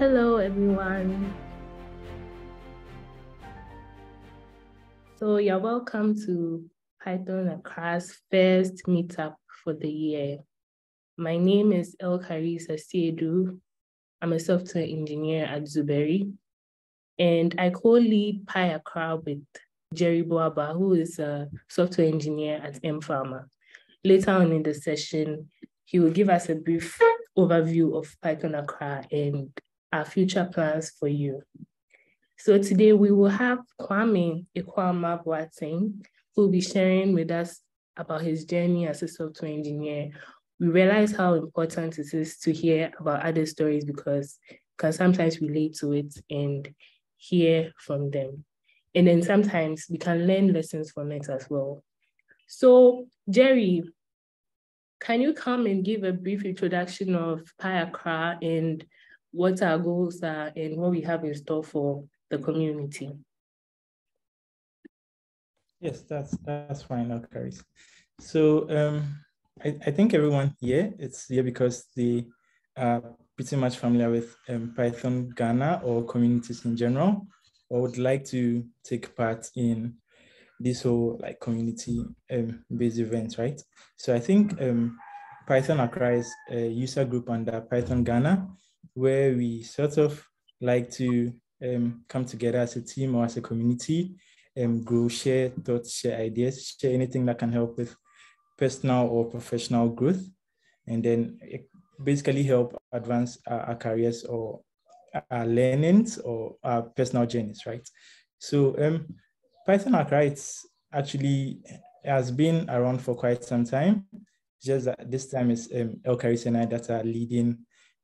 Hello, everyone. So you're welcome to Python Accra's first meetup for the year. My name is El Karisa Siedu. I'm a software engineer at Zuberi, and I co-lead Pi Accra with Jerry Boaba, who is a software engineer at mPharma. Later on in the session, he will give us a brief overview of Python Accra and our future plans for you. So today we will have Kwame Akuamoah-Boateng, who will be sharing with us about his journey as a software engineer. We realize how important it is to hear about other stories because we can sometimes relate to it and hear from them. And then sometimes we can learn lessons from it as well. So Jerry, can you come and give a brief introduction of Pi and what our goals are and what we have in store for the community? Yes, that's that's fine, okay. So um, I, I think everyone here it's here because they are pretty much familiar with um, Python Ghana or communities in general, or would like to take part in this whole like community um, based events, right? So I think um, Python Accra is a user group under Python Ghana, where we sort of like to um, come together as a team or as a community, um, grow, share thoughts, share ideas, share anything that can help with personal or professional growth, and then basically help advance our, our careers or our learnings or our personal journeys, right? So um, Python Accra, actually has been around for quite some time. Just that this time it's um, El and I that are leading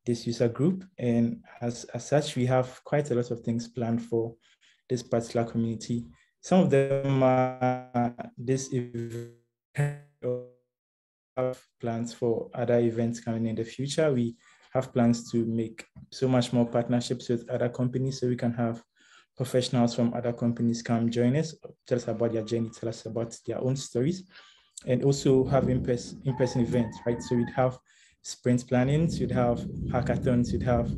this user group. And as, as such, we have quite a lot of things planned for this particular community. Some of them are this have plans for other events coming in the future. We have plans to make so much more partnerships with other companies so we can have professionals from other companies come join us, tell us about their journey, tell us about their own stories, and also have in-person in-person events, right? So we'd have sprint planning, you'd have hackathons, you'd have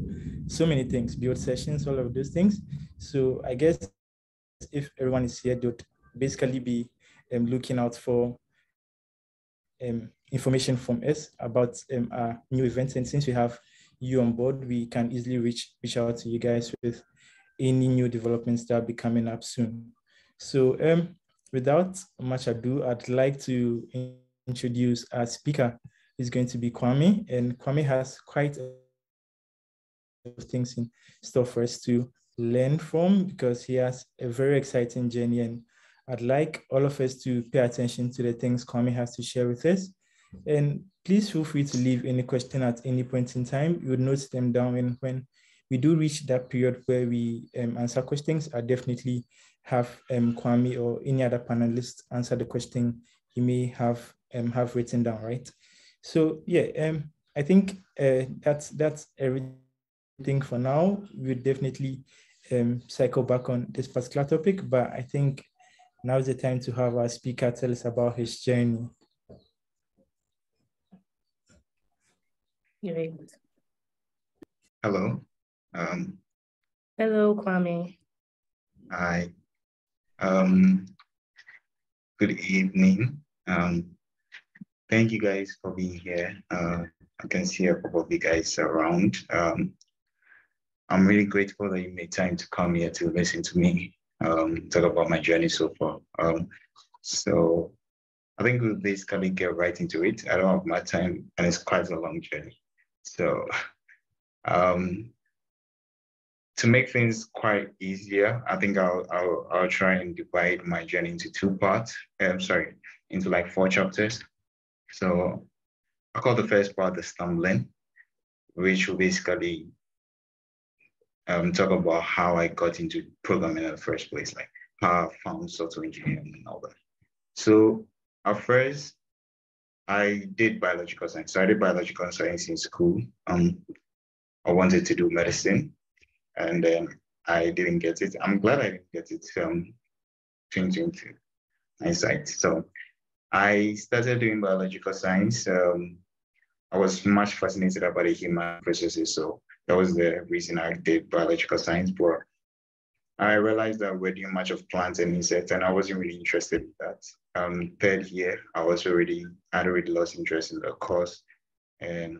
so many things, build sessions, all of those things. So I guess if everyone is here, they'd basically be um, looking out for um, information from us about um, our new events. And since we have you on board, we can easily reach reach out to you guys with any new developments that will be coming up soon. So um, without much ado, I'd like to introduce our speaker. Is going to be Kwame, and Kwame has quite a things in store for us to learn from because he has a very exciting journey and I'd like all of us to pay attention to the things Kwame has to share with us. And please feel free to leave any question at any point in time. You would note them down and when we do reach that period where we um, answer questions, I definitely have um, Kwame or any other panelist answer the question he may have um, have written down, right? So yeah, um, I think uh, that's that's everything for now. We'll definitely um, cycle back on this particular topic, but I think now is the time to have our speaker tell us about his journey. Great. Hello. Um, Hello, Kwame. Hi. Um, good evening. Um, thank you guys for being here. Uh, I can see a couple of you guys around. Um, I'm really grateful that you made time to come here to listen to me um, talk about my journey so far. Um, so I think we'll basically get right into it. I don't have much time, and it's quite a long journey. So um, to make things quite easier, I think I'll, I'll, I'll try and divide my journey into two parts. I'm um, sorry, into like four chapters. So I call the first part the stumbling, which will basically um, talk about how I got into programming in the first place, like how I found software engineering and all that. So at first, I did biological science. So I did biological science in school. Um, I wanted to do medicine, and then I didn't get it. I'm glad I didn't get it. Um, 2020 hindsight. So I started doing biological science. Um, I was much fascinated about the human processes. So that was the reason I did biological science. But I realized that we're doing much of plants and insects, and I wasn't really interested in that. Um, third year, I was already I had already lost interest in the course, and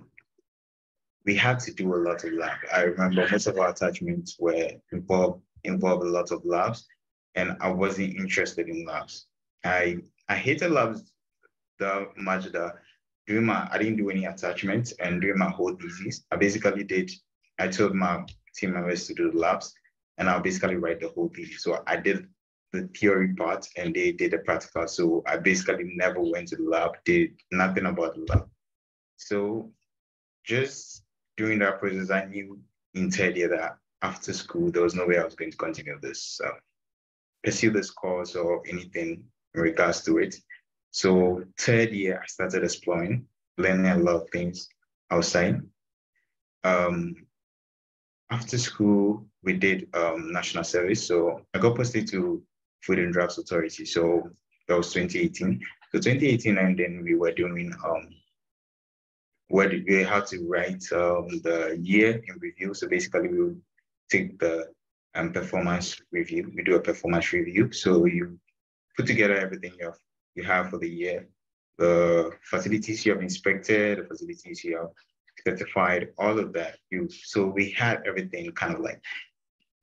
we had to do a lot of lab. I remember most of our attachments were involved involved a lot of labs, and I wasn't interested in labs. I I hated labs that much that during my I didn't do any attachments, and during my whole thesis, I basically did. I told my team members to do the labs, and I'll basically write the whole thesis. So I did the theory part, and they did the practical. So I basically never went to the lab, did nothing about the lab. So just during that process, I knew in third year that after school, there was no way I was going to continue this, uh, pursue this course or anything in regards to it. So third year, I started exploring, learning a lot of things outside. Um, after school, we did um, national service. So I got posted to Food and Drugs Authority. So that was 2018. So 2018, and then we were doing um, we had to write um, the year in review. So basically, we take the um, performance review. We do a performance review. So you put together everything you have, you have for the year, the facilities you have inspected, the facilities you have certified, all of that. You so we had everything kind of like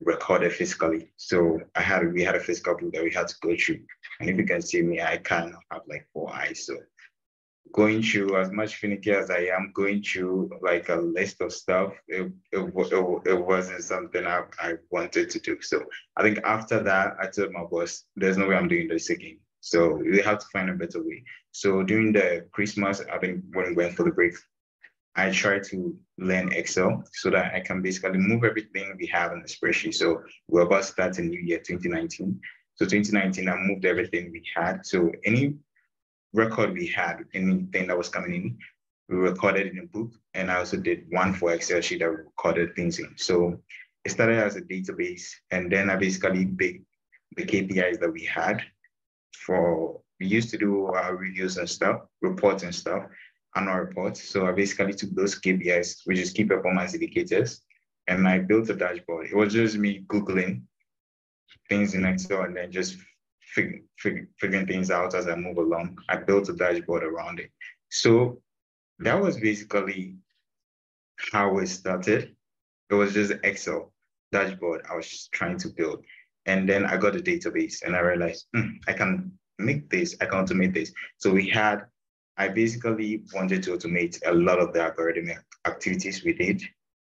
recorded physically. So I had we had a physical book that we had to go through. And if you can see me, I kind of have like four eyes. So going through as much finicky as I am, going through like a list of stuff, it, it, it, it wasn't something I, I wanted to do. So I think after that, I told my boss, there's no way I'm doing this again. So we have to find a better way. So during the Christmas, I think when we went for the break, I tried to learn Excel so that I can basically move everything we have in the spreadsheet. So we're about to start a new year, 2019. So 2019, I moved everything we had. So any record we had, anything that was coming in, we recorded in a book. And I also did one for Excel sheet that recorded things in. So it started as a database. And then I basically picked the KPIs that we had for, we used to do our reviews and stuff, reports and stuff, annual reports. So I basically took those KPIs, which is key performance indicators, and I built a dashboard. It was just me Googling things in Excel and then just fig, fig, figuring things out as I move along. I built a dashboard around it. So that was basically how it started. It was just Excel dashboard I was just trying to build. And then I got a database and I realized mm, I can make this, I can automate this. So we had, I basically wanted to automate a lot of the algorithmic activities we did.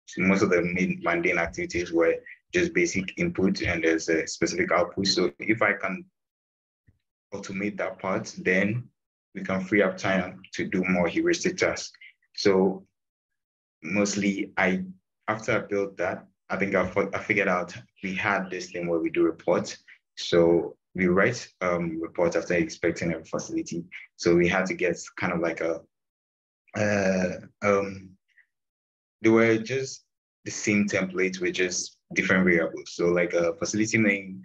So most of the main mundane activities were just basic input and there's a specific output. So if I can automate that part, then we can free up time to do more heuristic tasks. So mostly I, after I built that, I think I, I figured out we had this thing where we do reports. So we write um, reports after inspecting a facility. So we had to get kind of like a, uh, um, they were just the same template with just different variables. So like a facility name,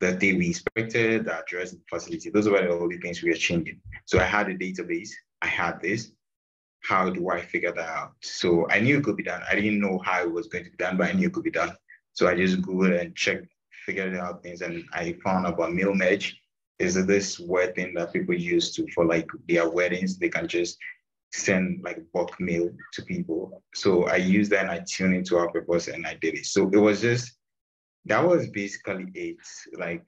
the day we inspected, the address, the facility. Those were the only things we were changing. So I had a database. I had this. How do I figure that out? So I knew it could be done. I didn't know how it was going to be done, but I knew it could be done. So I just Googled and checked, figured out things, and I found about mail merge. Is this word thing that people use to for like their weddings? They can just send like bulk mail to people. So I used that and I tuned into our purpose and I did it. So it was just that was basically it. Like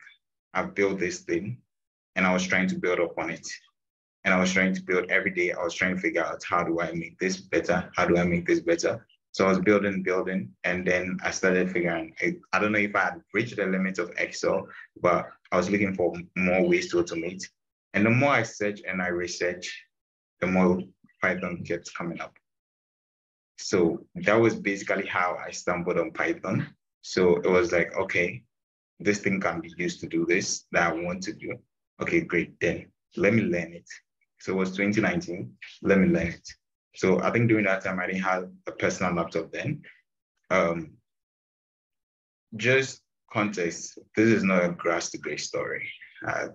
I built this thing and I was trying to build up on it. And I was trying to build every day. I was trying to figure out how do I make this better? How do I make this better? So I was building, building, and then I started figuring. I, don't know if I had reached the limit of Excel, but I was looking for more ways to automate. And the more I search and I research, the more Python kept coming up. So that was basically how I stumbled on Python. So it was like, okay, this thing can be used to do this that I want to do. Okay, great. Then let me learn it. So it was 2019. Let me learn it. So I think during that time, I didn't have a personal laptop then. Um, just context, this is not a grass to grace story. Uh,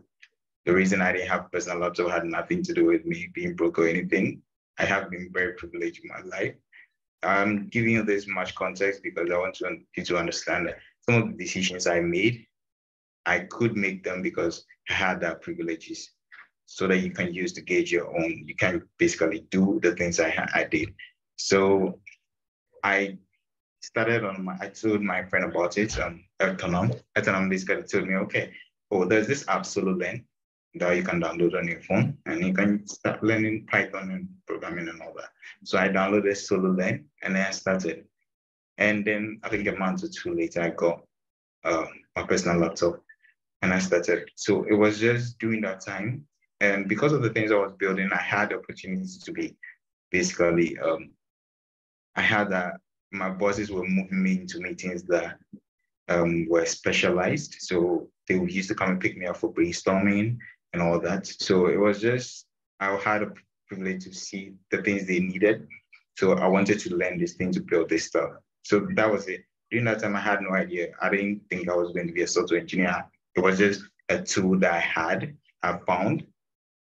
the reason I didn't have a personal laptop had nothing to do with me being broke or anything. I have been very privileged in my life. I'm giving you this much context because I want you to understand that some of the decisions I made, I could make them because I had that privileges so that you can use to gauge your own. You can basically do the things I, I did. So I started on my, I told my friend about it, um, Autonom. Autonom basically told me, okay, oh, there's this absolute SoloLearn that you can download on your phone and you can start learning Python and programming and all that. So I downloaded Solo SoloLearn and then I started. And then I think a month or two later, I got uh, my personal laptop and I started. So it was just during that time. And because of the things I was building, I had the opportunity to be basically, um, I had that my bosses were moving me into meetings that um, were specialized. So they used to come and pick me up for brainstorming and all that. So it was just, I had a privilege to see the things they needed. So I wanted to learn this thing to build this stuff. So that was it. During that time, I had no idea. I didn't think I was going to be a software engineer. It was just a tool that I had, I found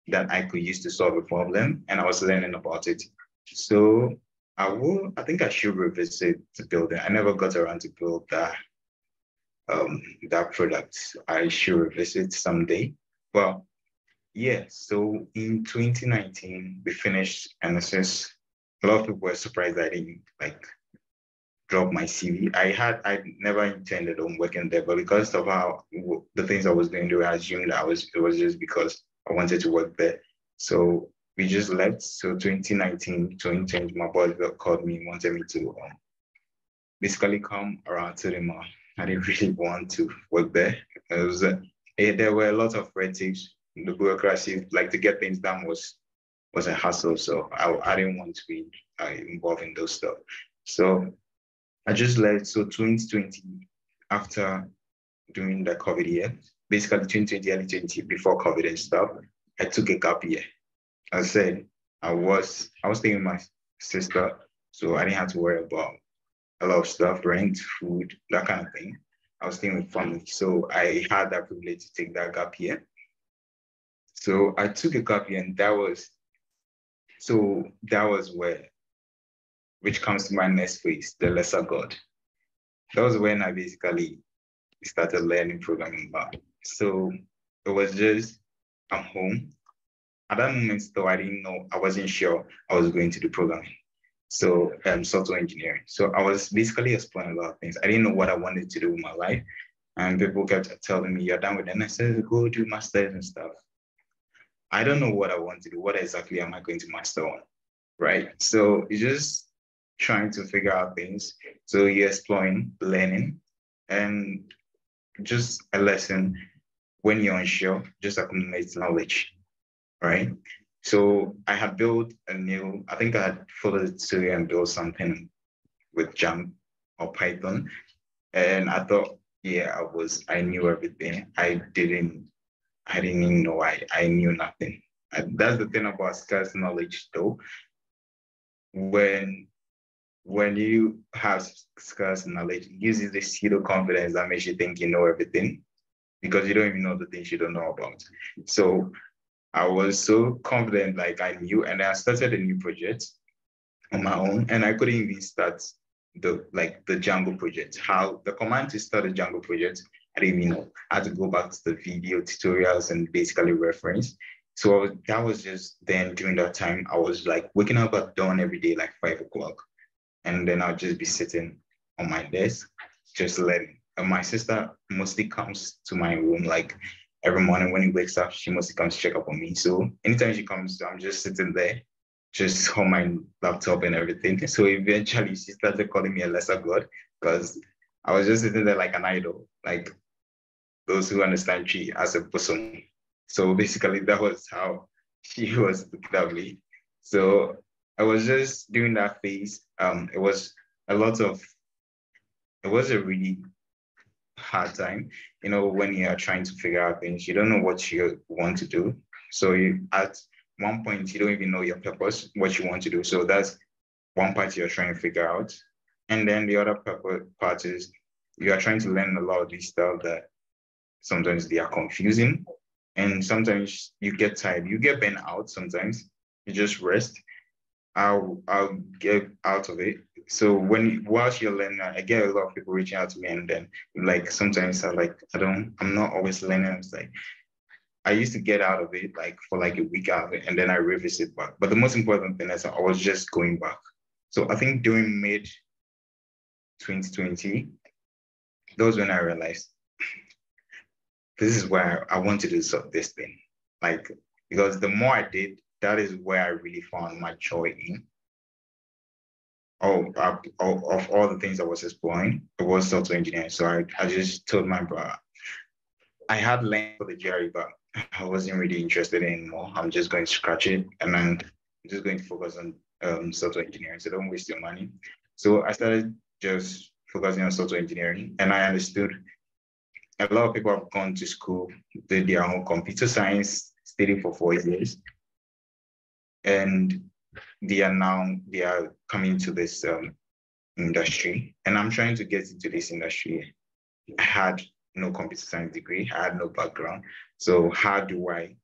that I could use to solve a problem, and I was learning about it. So I will, I think I should revisit the building. I never got around to build that um, that product. I should revisit someday. Well, yeah, so in 2019, we finished NSS. A lot of people were surprised I didn't like drop my CV. I had, I never intended on working there, but because of how the things I was doing there, I assumed I was, it was just because I wanted to work there. So we just left. So 2019, 2020, my boss called me, wanted me to um, basically come around to them. I didn't really want to work there. It was, uh, there were a lot of red tapes the bureaucracy, like to get things done was was a hassle. So I, I didn't want to be uh, involved in those stuff. So I just left. So 2020, after doing the COVID year, basically 2020, early 20, before COVID and stuff, I took a gap year. I said I was I was staying with my sister, so I didn't have to worry about a lot of stuff, rent, food, that kind of thing. I was staying with family, so I had that privilege to take that gap year. So I took a copy and that was, so that was where, which comes to my next phase, the lesser God. That was when I basically started learning programming. So it was just, I'm home. At that moment, though, I didn't know, I wasn't sure I was going to do programming. So um, software engineering. So I was basically exploring a lot of things. I didn't know what I wanted to do with my life. And people kept telling me, you're done with NSS, go do masters and stuff. I don't know mm. what I want to do. What exactly am I going to master on? Right. So it's just trying to figure out things. So you're exploring, learning, and just a lesson when you're unsure, just accumulate knowledge. Right. So I had built a new, I think I had followed to and built something with Jump or Python. And I thought, yeah, I was, I knew everything. I didn't I didn't even know I, I knew nothing. That's the thing about scarce knowledge though. When when you have scarce knowledge, it gives you this pseudo confidence that makes you think you know everything because you don't even know the things you don't know about. So I was so confident, like I knew, and I started a new project on my own, and I couldn't even start the like the Django project. How the command to start the Django project I didn't even know. I had to go back to the video tutorials and basically reference. So was, that was just then during that time, I was like waking up at dawn every day, like five o'clock. And then I'll just be sitting on my desk, just learning. And my sister mostly comes to my room like every morning when he wakes up, she mostly comes check up on me. So anytime she comes, I'm just sitting there, just on my laptop and everything. So eventually she started calling me a lesser god because I was just sitting there like an idol. Like those who understand she as a bosom. So basically, that was how she was me. So I was just doing that phase. Um, it was a lot of, it was a really hard time. You know, when you are trying to figure out things, you don't know what you want to do. So you, at one point, you don't even know your purpose, what you want to do. So that's one part you're trying to figure out. And then the other part is you are trying to learn a lot of these stuff that Sometimes they are confusing. And sometimes you get tired. You get bent out sometimes. You just rest. I'll I'll get out of it so when whilst you're learning, I get a lot of people reaching out to me, and then like sometimes I like I don't I'm not always learning. It's like I used to get out of it like for like a week out and then I revisit back. But the most important thing is I was just going back. So I think during mid 2020, that was when I realized this is where I want to do this thing. Like because the more I did, that is where I really found my joy in all, uh, all of all the things I was exploring, it was software engineering. So I, I just told my brother, I had learned for the GRE, but I wasn't really interested anymore. I'm just going to scratch it and then I'm just going to focus on um, software engineering. So don't waste your money. So I started just focusing on software engineering and I understood a lot of people have gone to school, did their own computer science, studied for four years. And they are now they are coming to this um, industry. And i'm trying to get into this industry. I had no computer science degree. I had no background. So how do i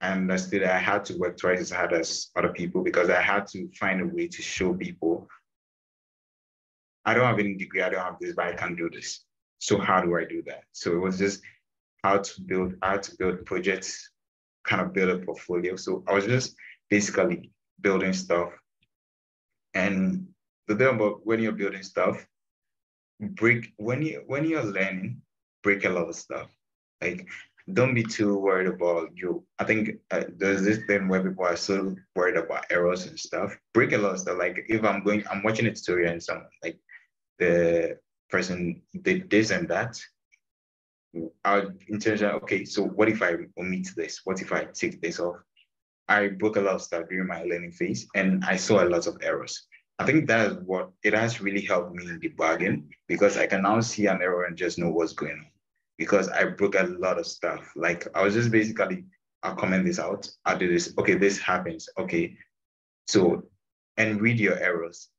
i understood i had to work twice as hard as other people because i had to find a way to show people i don't have any degree i don't have this but i can do this so how do i do that so it was just how to build how to build projects kind of build a portfolio so i was just basically building stuff. And the thing about when you're building stuff, break when you when you're learning, break a lot of stuff. Like don't be too worried about you. I think uh, there's this thing where people are so worried about errors and stuff. Break a lot of stuff. Like if I'm going, I'm watching a tutorial and some like the person did this and that. I'll intention, okay, so what if I omit this? What if I take this off? I broke a lot of stuff during my learning phase and I saw a lot of errors. I think that is what it has really helped me in debugging because I can now see an error and just know what's going on because I broke a lot of stuff. Like I was just basically, I'll comment this out, I'll do this. Okay, this happens. Okay. So, and read your errors.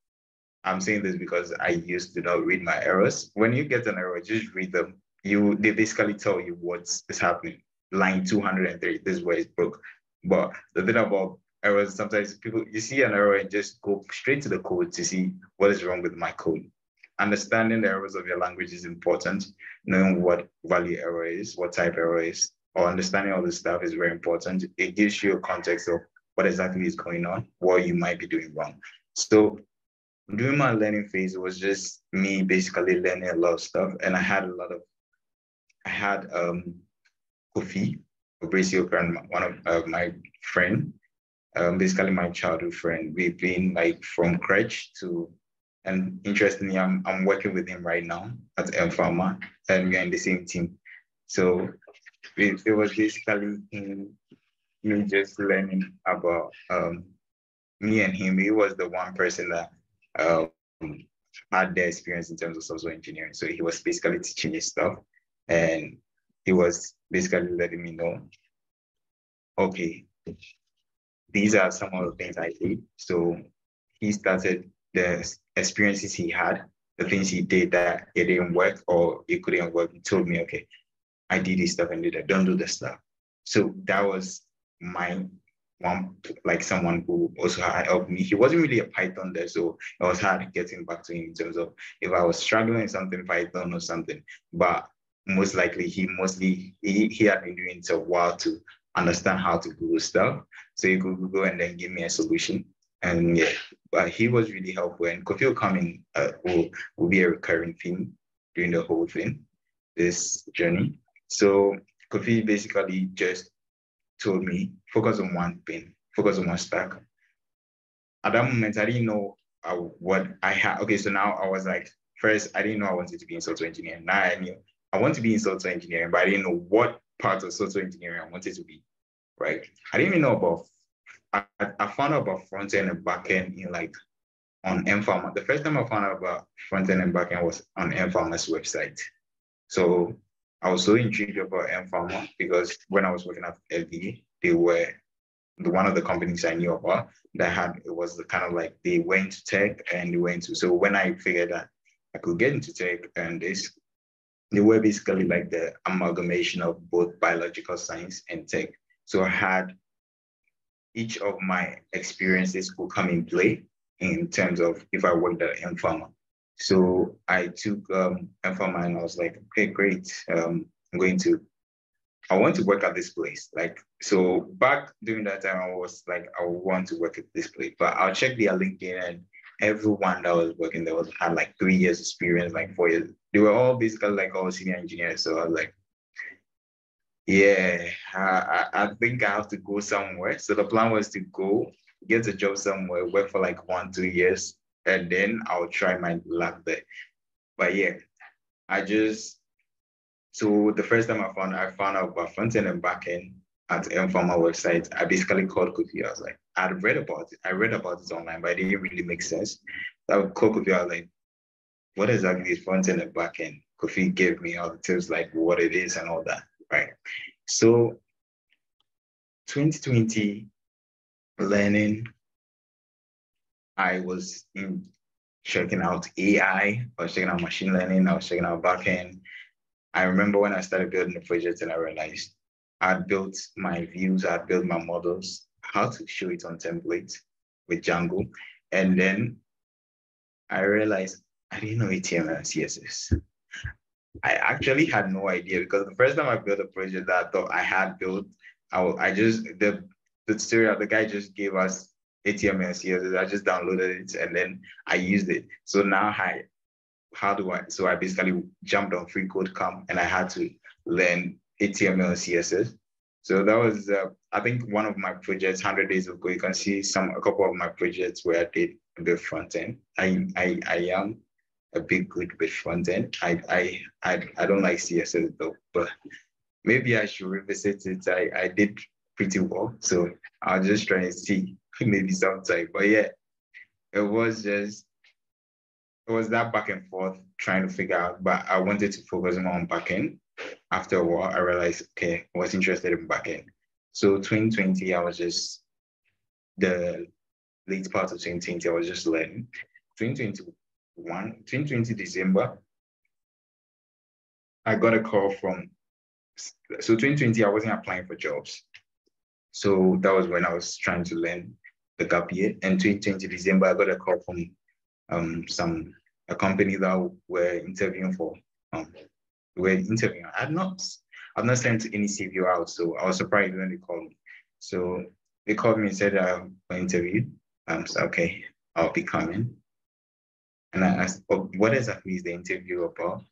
I'm saying this because I used to not read my errors. When you get an error, just read them. You they basically tell you what's happening. Line 203, this is where it's broke. But the thing about errors, sometimes people, you see an error and just go straight to the code to see what is wrong with my code. Understanding the errors of your language is important. Knowing what value error is, what type error is, or understanding all this stuff is very important. It gives you a context of what exactly is going on, what you might be doing wrong. So during my learning phase, it was just me basically learning a lot of stuff. And I had a lot of, I had um, Kofi, Kran, one of uh, my friend, um, basically my childhood friend. We've been like from crutch to, and interestingly, I'm, I'm working with him right now at mPharma, and we're in the same team. So it, it was basically him, me just learning about um, me and him. He was the one person that um, had the experience in terms of software engineering. So he was basically teaching me stuff. And he was basically letting me know, okay, these are some of the things I did. So he started the experiences he had, the things he did that it didn't work or it couldn't work. He told me, okay, I did this stuff and did that. Don't do this stuff. So that was my one, like someone who also had helped me. He wasn't really a Python there, so it was hard getting back to him in terms of if I was struggling something Python or something. But most likely he mostly he, he had been doing it a while to understand how to Google stuff. So he could Google and then give me a solution. And yeah, but he was really helpful. And Kofi in uh, will, will be a recurring theme during the whole thing, this journey. So Kofi basically just told me focus on one thing, focus on one stack. At that moment, I didn't know uh, what I had. Okay, so now I was like, first, I didn't know I wanted to be in software engineering. Now I knew I want to be in software engineering, but I didn't know what part of software engineering I wanted to be, right? I didn't even know about, I, I found out about front end and back end in like on mPharma. The first time I found out about front end and back end was on mPharma's website. So I was so intrigued uh, about mPharma because when I was working at LV, they were the one of the companies I knew about uh, that had it was the kind of like they went to tech and they went to so when I figured that I could get into tech and this they were basically like the amalgamation of both biological science and tech. So I had each of my experiences could come in play in terms of if I worked at mPharma. So I took um, mPharma and I was like, okay, great. Um, I'm going to, I want to work at this place. Like, so back during that time, I was like, I want to work at this place, but I'll check their LinkedIn and everyone that was working there was had like three years experience, like four years. They were all basically like all senior engineers. So I was like, yeah, I, I think I have to go somewhere. So the plan was to go get a job somewhere, work for like one, two years, and then I'll try my luck there. But yeah, I just so the first time I found I found out about front end and back end at mPharma website, I basically called Kofi. I was like, I'd read about it. I read about it online, but it didn't really make sense. So I would call Kofi. I was like, what exactly is front end and back end? Kofi gave me all the tips, like what it is and all that, right? So 2020 learning, I was in checking out AI, I was checking out machine learning, I was checking out backend. I remember when I started building the project and I realized I built my views, I built my models, how to show it on templates with Django. And then I realized I didn't know HTML and CSS. I actually had no idea because the first time I built a project that I thought I had built, I, I just, the, the tutorial, the guy just gave us And CSS. I just downloaded it and then I used it. So now I, how do I, so I basically jumped on free code camp and I had to learn HTML CSS. So that was, uh, I think, one of my projects 100 days ago. You can see some, a couple of my projects where I did bit front end. I, I, I am a bit good with front end. I, I, I, I don't like CSS though, but maybe I should revisit it. I, I did pretty well. So I'll just try and see maybe sometime. But yeah, it was just it was that back and forth trying to figure out. But I wanted to focus more on backend. After a while, I realized okay, I was interested in backend. So 2020, I was just the late part of 2020, I was just learning. 2021, 2020 December, I got a call from so 2020, I wasn't applying for jobs. So that was when I was trying to learn the gap year. And 2020 December, I got a call from um, some a company that were interviewing for um, we were interviewing. I had not I've not sent any CV out, so I was surprised when they called me. So they called me and said I'm uh, interview. Um, so okay, I'll be coming. And I asked, oh, what exactly is the interview about?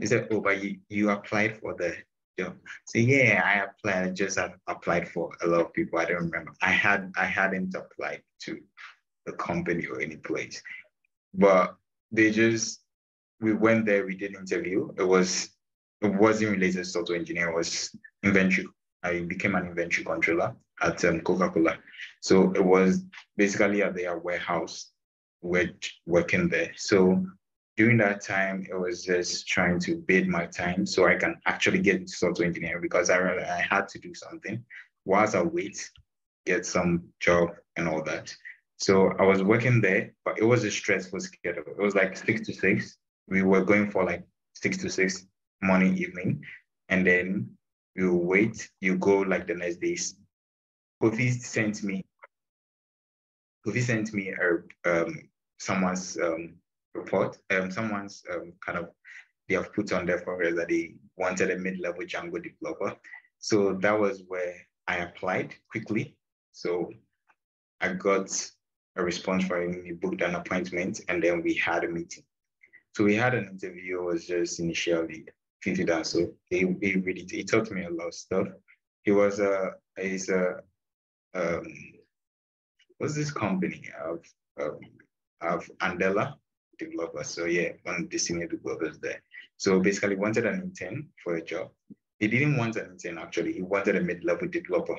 They said, oh, but you, you applied for the job. So yeah, I applied. I just applied for a lot of people. I don't remember. I had I hadn't applied to the company or any place, but they just we went there. We did interview. It was it wasn't related to software engineer. It was inventory. I became an inventory controller at um, Coca Cola. So it was basically at their warehouse, working there. So during that time, it was just trying to bid my time so I can actually get into software engineering because I really, I had to do something whilst I wait, get some job and all that. So I was working there, but it was a stressful schedule. It was like six to six. We were going for like six to six morning, evening, and then you wait, you go like the next days. Kofi sent me, Kofi sent me a, um, someone's um, report, um, someone's um, kind of, they have put on their forehead that they wanted a mid-level Django developer. So that was where I applied quickly. So I got a response from him, he booked an appointment, and then we had a meeting. So we had an interview, it was just initially 50 down. So he, he really, he taught me a lot of stuff. He was a, he's a, um, what's this company of, um, of Andela? Developer. So yeah, one of the senior developers there. So basically wanted an intern for a job. He didn't want an intern actually, he wanted a mid-level developer.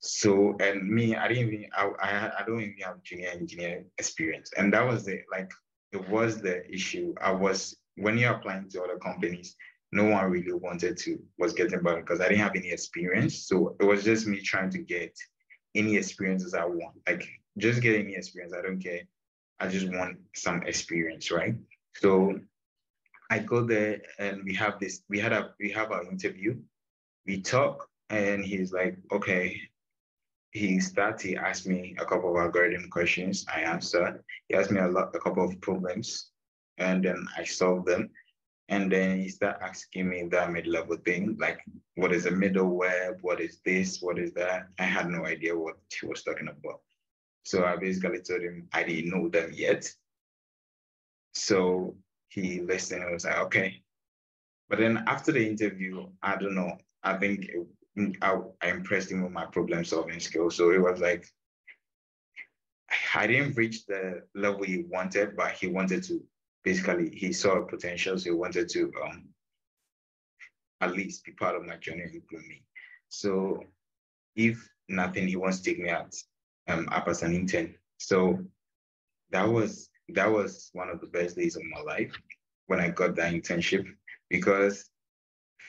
So, and me, I didn't even, I, I, I don't even have junior engineer experience. And that was the, like, it was the issue. I was, when you're applying to other companies, no one really wanted to, was getting by because I didn't have any experience. So it was just me trying to get any experiences I want. Like, just get any experience. I don't care I just want some experience, right? So I go there and we have this, we had a we have our interview, we talk, and he's like, okay, he started, he asked me a couple of algorithm questions. I answered. He asked me a lot, a couple of problems, and then I solved them. And then he started asking me that mid-level thing, like what is a middleware? What is this? What is that? I had no idea what he was talking about. So I basically told him I didn't know them yet. So he listened and was like, okay. But then after the interview, I don't know, I think it, I, I impressed him with my problem solving skills. So it was like, I didn't reach the level he wanted, but he wanted to basically, he saw potential. So he wanted to um, at least be part of my journey with me. So if nothing, he wants to take me out um, up as an intern. So that was that was one of the best days of my life when I got that internship because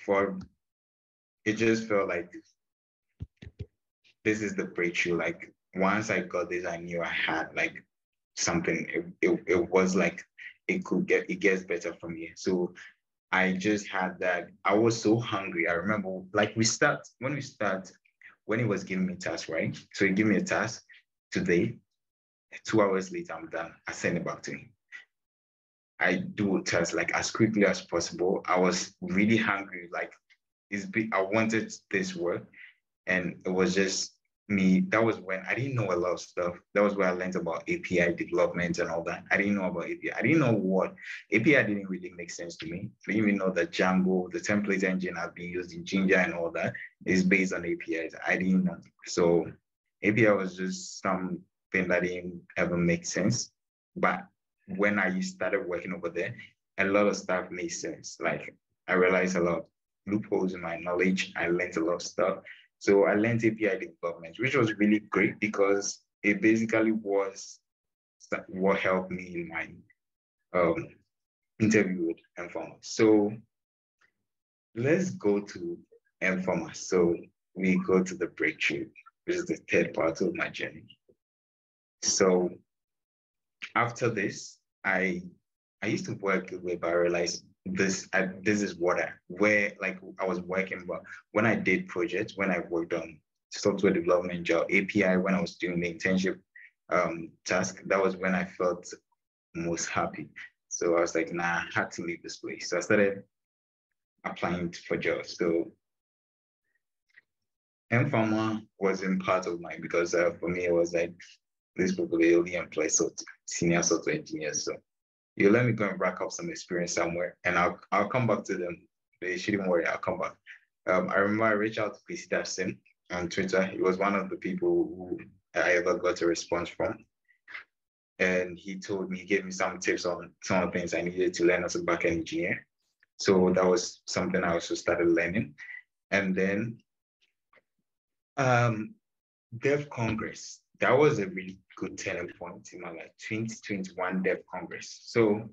for it just felt like this is the breakthrough. Like once I got this, I knew I had like something. It, it, it was like it could get it gets better from here. So I just had that. I was so hungry. I remember like we start when we start when he was giving me tasks, right? So he gave me a task today. Two hours later, I'm done. I send it back to him. I do tests like as quickly as possible. I was really hungry. Like it's I wanted this work, and it was just me. That was when I didn't know a lot of stuff. That was where I learned about API development and all that. I didn't know about API. I didn't know what API didn't really make sense to me. I didn't even know that Django, the template engine I've been using, Jinja and all that is based on APIs. I didn't know. So API was just something that didn't ever make sense. But when I started working over there, a lot of stuff made sense. Like I realized a lot loopholes in my knowledge. I learned a lot of stuff. So I learned API development, which was really great because it basically was what helped me in my um, interview with mPharma. So let's go to mPharma. So we go to the breakthrough, which is the third part of my journey. So after this, I I used to work with, but I realized this I, this is I where like I was working, but when I did projects, when I worked on software development job, API, when I was doing the internship um, task, that was when I felt most happy. So I was like, nah, I had to leave this place. So I started applying for jobs. So mPharma wasn't part of mine because uh, for me it was like these people they only employ so senior software engineers. So you let me go and rack up some experience somewhere, and I'll I'll come back to them. They shouldn't worry, I'll come back. Um, I remember I reached out to PC Dawson on Twitter. He was one of the people who I ever got a response from. And he told me, he gave me some tips on some of the things I needed to learn as a backend engineer. So that was something I also started learning. And then um, Dev Congress, that was a really good turning point in my life, 2021 Dev Congress. So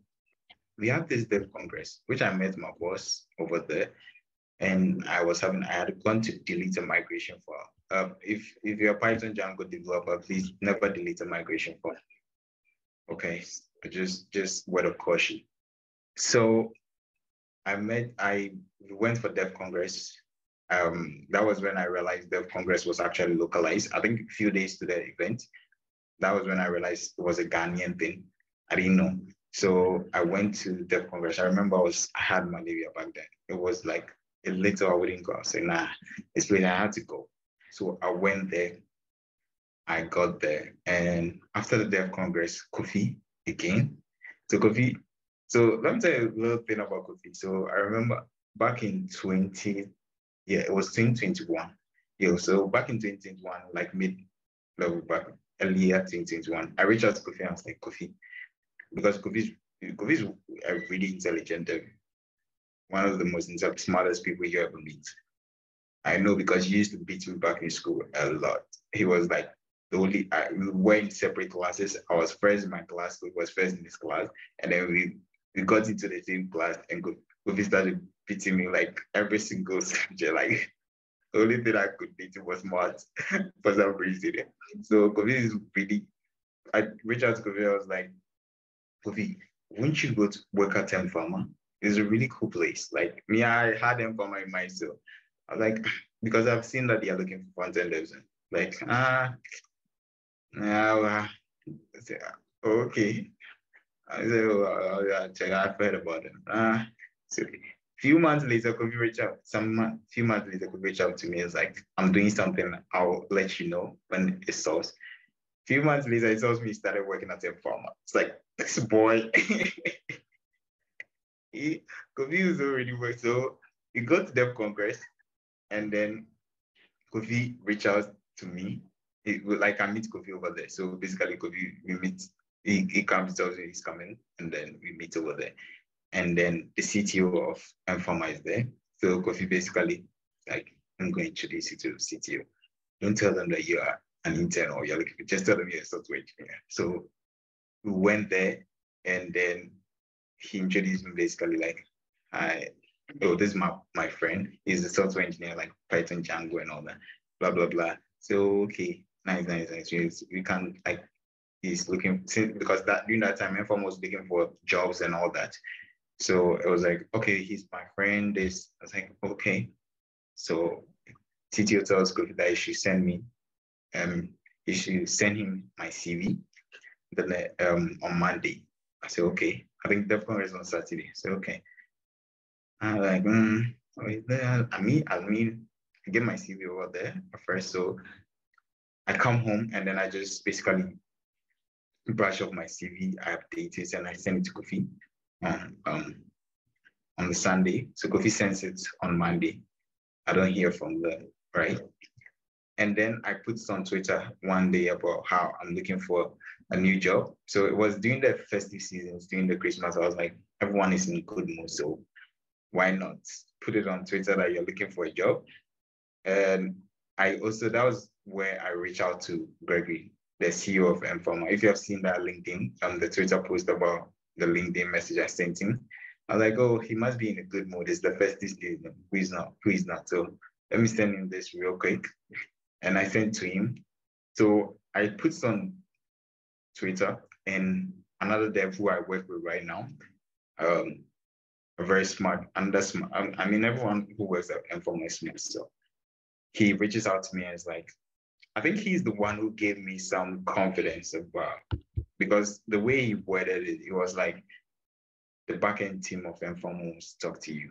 we have this Dev Congress, which I met my boss over there. And I was having, I had gone to delete a migration file. Uh, if, if you're a Python Django developer, please never delete a migration file. Okay, just, just word of caution. So I met, I went for Dev Congress um, that was when I realized the Congress was actually localized. I think a few days to the event, that was when I realized it was a Ghanaian thing. I didn't know. So I went to the Congress. I remember I was I had malaria back then. It was like a little I wouldn't go. I said, nah, it's place I had to go. So I went there. I got there. And after the Dev Congress, Kofi again. So Kofi, so let me tell you a little thing about Kofi. So I remember back in 20, yeah, it was 2021. Yeah, so back in 2021, like mid level back earlier 2021, I reached out to Kofi and I was like, Kofi, because Kofi's Kofi's a really intelligent, one of the most smartest people you ever meet. I know because he used to beat me back in school a lot. He was like the only I, we were in separate classes. I was first in my class, he was first in his class, and then we we got into the same class and Kofi started beating me like every single subject. Like the only thing I could beat was maths for some reason. So Kofi is really I reached out to Kofi, I was like, Kofi, wouldn't you go to work at mPharma? It's a really cool place. Like me, I had mPharma in mind, so I was like, because I've seen that they are looking for front end devs. like, ah, uh, okay. I said, oh. I've heard about them. Ah, so few months later, could you reach out? Some few months later, could reach out to me. It's like, I'm doing something. I'll let you know when it starts. Few months later, he tells me he started working at mPharma. It's like this boy. he Kofi was already working. So he got to Dev Congress, and then Kofi reached out to me. He, like I meet Kofi over there. So basically, Kofi we meet. He, he comes tells me he's coming, and then we meet over there. And then the CTO of mPharma is there. So Kofi basically like I'm going to introduce you to the CTO. Don't tell them that you are an intern or you're looking for, just tell them you're a software engineer. So we went there and then he introduced me basically like, I oh, this is my, my friend. He's a software engineer, like Python, Django, and all that, blah, blah, blah. So, okay, nice, nice, nice. We can, like, he's looking, because that during that time, mPharma was looking for jobs and all that. So it was like, okay, he's my friend. This, I was like, okay. So CTO tells Kofi that he should send me um, you should send him my CV then um, on Monday. I said, okay. I think the phone is on Saturday. So okay. I'm like, mm, oh, I mean, I mean, I get my CV over there first. So I come home and then I just basically brush off my CV, I update it, and I send it to Kofi on um, on the Sunday. So Kofi sends it on Monday. I don't hear from them, right? And then I put on Twitter one day about how I'm looking for a new job. So it was during the festive seasons, during the Christmas. I was like, everyone is in good mood. So why not put it on Twitter that you're looking for a job? And I also, that was where I reached out to Gregory, the CEO of mPharma. If you have seen that LinkedIn, um, the Twitter post about the LinkedIn message I sent him, I was like, oh, he must be in a good mood. It's the first festive season. Who is not? Who is not? So let me send him this real quick and I sent to him. So I put on Twitter and another dev who I work with right now, um, a very smart, that's um, I mean everyone who works at mPharma is smart. So he reaches out to me and is like, I think he's the one who gave me some confidence about because the way he worded it, it was like the backend team of mPharma wants to talk to you.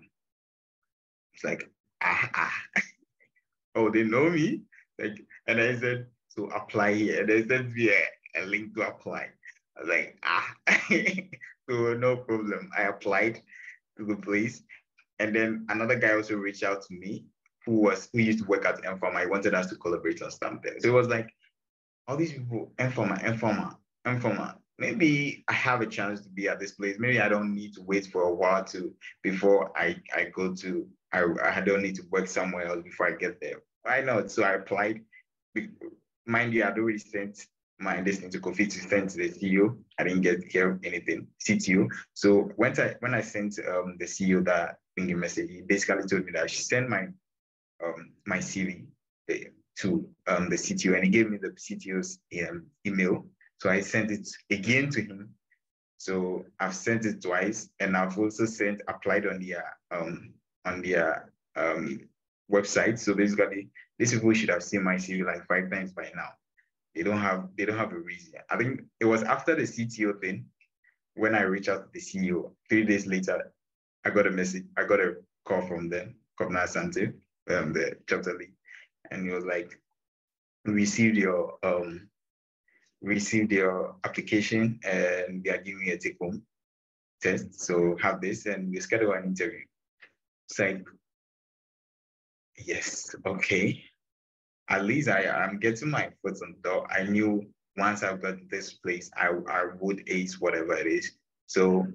It's like ah ah. oh, they know me. Like, and I said, so apply here. And they sent me a, a link to apply. I was like, ah, so no problem. I applied to the place. And then another guy also reached out to me who was who used to work at mPharma. Wanted us to collaborate on something. So it was like, all these people, mPharma, mPharma, mPharma. Maybe I have a chance to be at this place. Maybe I don't need to wait for a while to before I, I go to I, I don't need to work somewhere else before I get there. Why not? So I applied. Mind you, I'd already sent my listening to Kofi to send to the CEO. I didn't get hear anything, CTO. So when I when I sent um, the CEO that thingy message, he basically told me that I should send my um, my CV eh, to um, the CTO, and he gave me the CTO's um, email. So I sent it again to him. So I've sent it twice, and I've also sent applied on their um, on their um, website. So basically, these people should have seen my CV like five times by now. They don't have they don't have a reason. I think it was after the CTO thing when I reached out to the CEO. Three days later, I got a message. I got a call from them, Kovna Asante, um, the chapter lead, and he was like, "Received your um, received your application, and they are giving a take home test. So have this, and we schedule an interview." It's like, Yes, okay. At least I am getting my foot on the door. I knew once I've got this place, I, I would ace whatever it is. So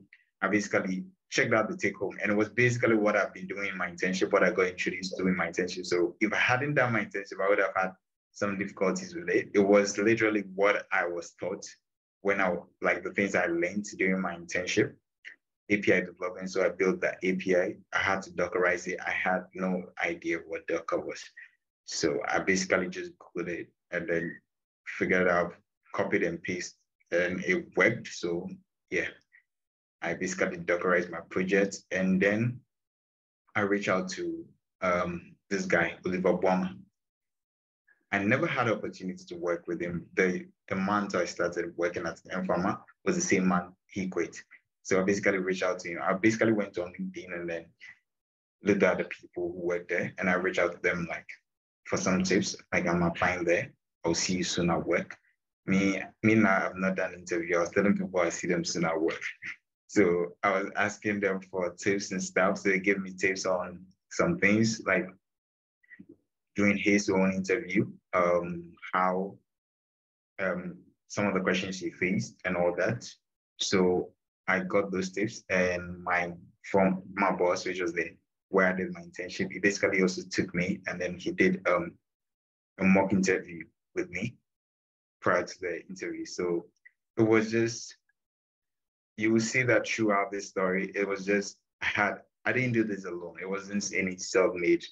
I basically checked out the take home and it was basically what I've been doing in my internship, what I got introduced to in my internship. So if I hadn't done my internship, I would have had some difficulties with it. It was literally what I was taught when I like the things I learned during my internship. API development. So I built that API. I had to Dockerize it. I had no idea what Docker was. So I basically just Googled it and then figured out, copied and pasted, and it worked. So yeah, I basically Dockerized my project. And then I reached out to um, this guy, Oliver Boama. I never had opportunity to work with him. The the month I started working at mPharma was the same month he quit. So I basically reached out to him. I basically went on LinkedIn and then looked at the people who work there and I reached out to them like for some tips, like I'm applying there. I'll see you soon at work. Me, me now I've not done interview. I was telling people I see them soon at work. So I was asking them for tips and stuff. So they gave me tips on some things like doing his own interview, um, how um, some of the questions he faced and all that. So I got those tips and my from my boss, which was the where I did my internship, he basically also took me and then he did um, a mock interview with me prior to the interview. So it was just you will see that throughout this story. It was just I had I didn't do this alone. It wasn't any self-made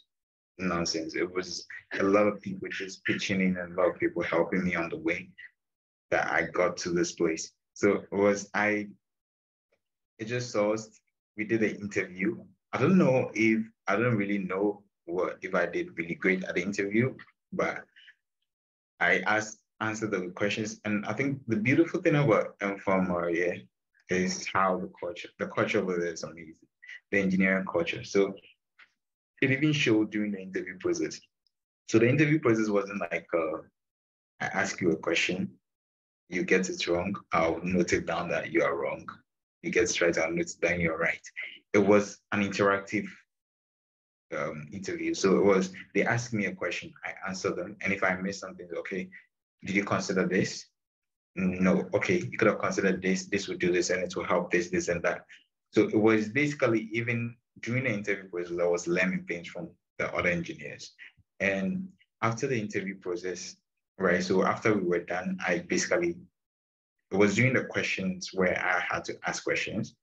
nonsense. It was a lot of people just pitching in and a lot of people helping me on the way that I got to this place. So it was I it just saw we did an interview. I don't know if I don't really know what if I did really great at the interview, but I asked answered the questions. And I think the beautiful thing about mPharma, yeah, is how the culture, the culture over there is amazing, the engineering culture. So it even showed during the interview process. So the interview process wasn't like uh, I ask you a question, you get it wrong, I'll note it down that you are wrong. You get it right, I'll note it down you're right. It was an interactive um, interview. So it was they asked me a question, I answer them, and if I miss something, okay, did you consider this? No, okay, you could have considered this, this would do this, and it will help this, this, and that. So it was basically even during the interview process, I was learning things from the other engineers. And after the interview process, right, so after we were done, I basically, it was during the questions where I had to ask questions.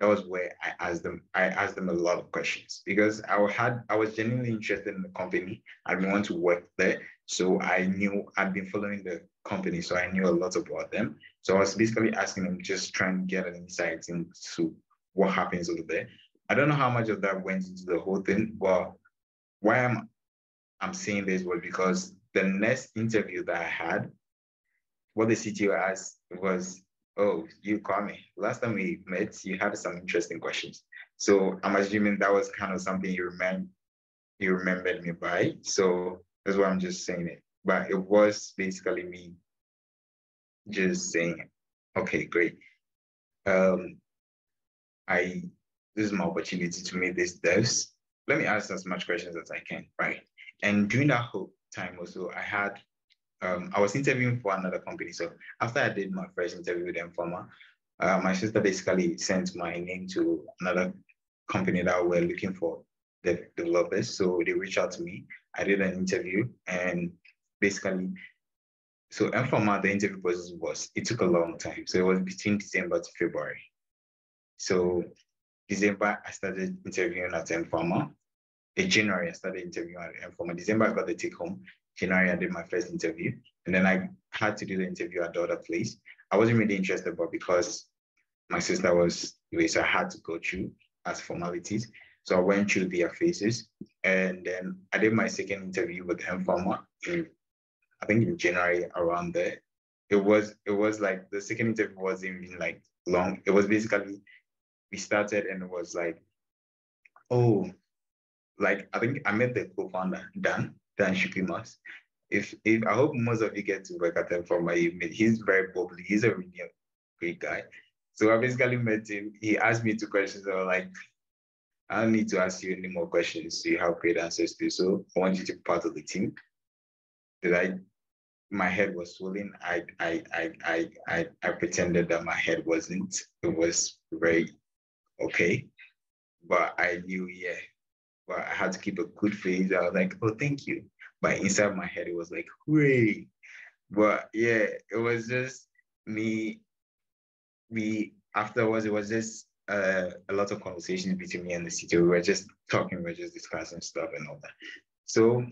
That was where I asked them, I asked them a lot of questions because I had, I was genuinely interested in the company. I want to work there. So I knew I'd been following the company, so I knew a lot about them. So I was basically asking them, just trying to get an insight into what happens over there. I don't know how much of that went into the whole thing, but why I'm I'm saying this was because the next interview that I had, what the CTO asked was, "Oh, you call me. Last time we met, you had some interesting questions." So I'm assuming that was kind of something you remember you remembered me by. So that's why I'm just saying it but it was basically me just saying, okay, great. Um, I this is my opportunity to meet these devs. Let me ask as much questions as I can, right? And during that whole time also, I had um, I was interviewing for another company. So after I did my first interview with mPharma, uh, my sister basically sent my name to another company that were looking for the developers. So they reached out to me. I did an interview and basically, so mPharma, the interview process was, it took a long time. So it was between December to February. So December, I started interviewing at mPharma. In January, I started interviewing at mPharma. December, I got the take home. January, I did my first interview. And then I had to do the interview at the other place. I wasn't really interested, but because my sister was away, so I had to go through as formalities. So I went through their phases. And then I did my second interview with mPharma in I think in January around there. It was it was like the second interview wasn't even like long. It was basically we started and it was like, oh, like I think I met the co-founder Dan Dan Shukimas. If if I hope most of you get to work at him from my he's very bubbly. He's a really great guy. So I basically met him. He asked me two questions. I was like, I don't need to ask you any more questions. You have great answers to. So I want you to be part of the team. Did I my head was swollen. I, I, I, I, I, I pretended that my head wasn't. It was very okay. But I knew, yeah. But I had to keep a good face. I was like, oh, thank you. But inside my head, it was like, hooray. But yeah, it was just me. We afterwards, it was just uh, a lot of conversations between me and the CTO. We were just talking, we were just discussing stuff and all that. So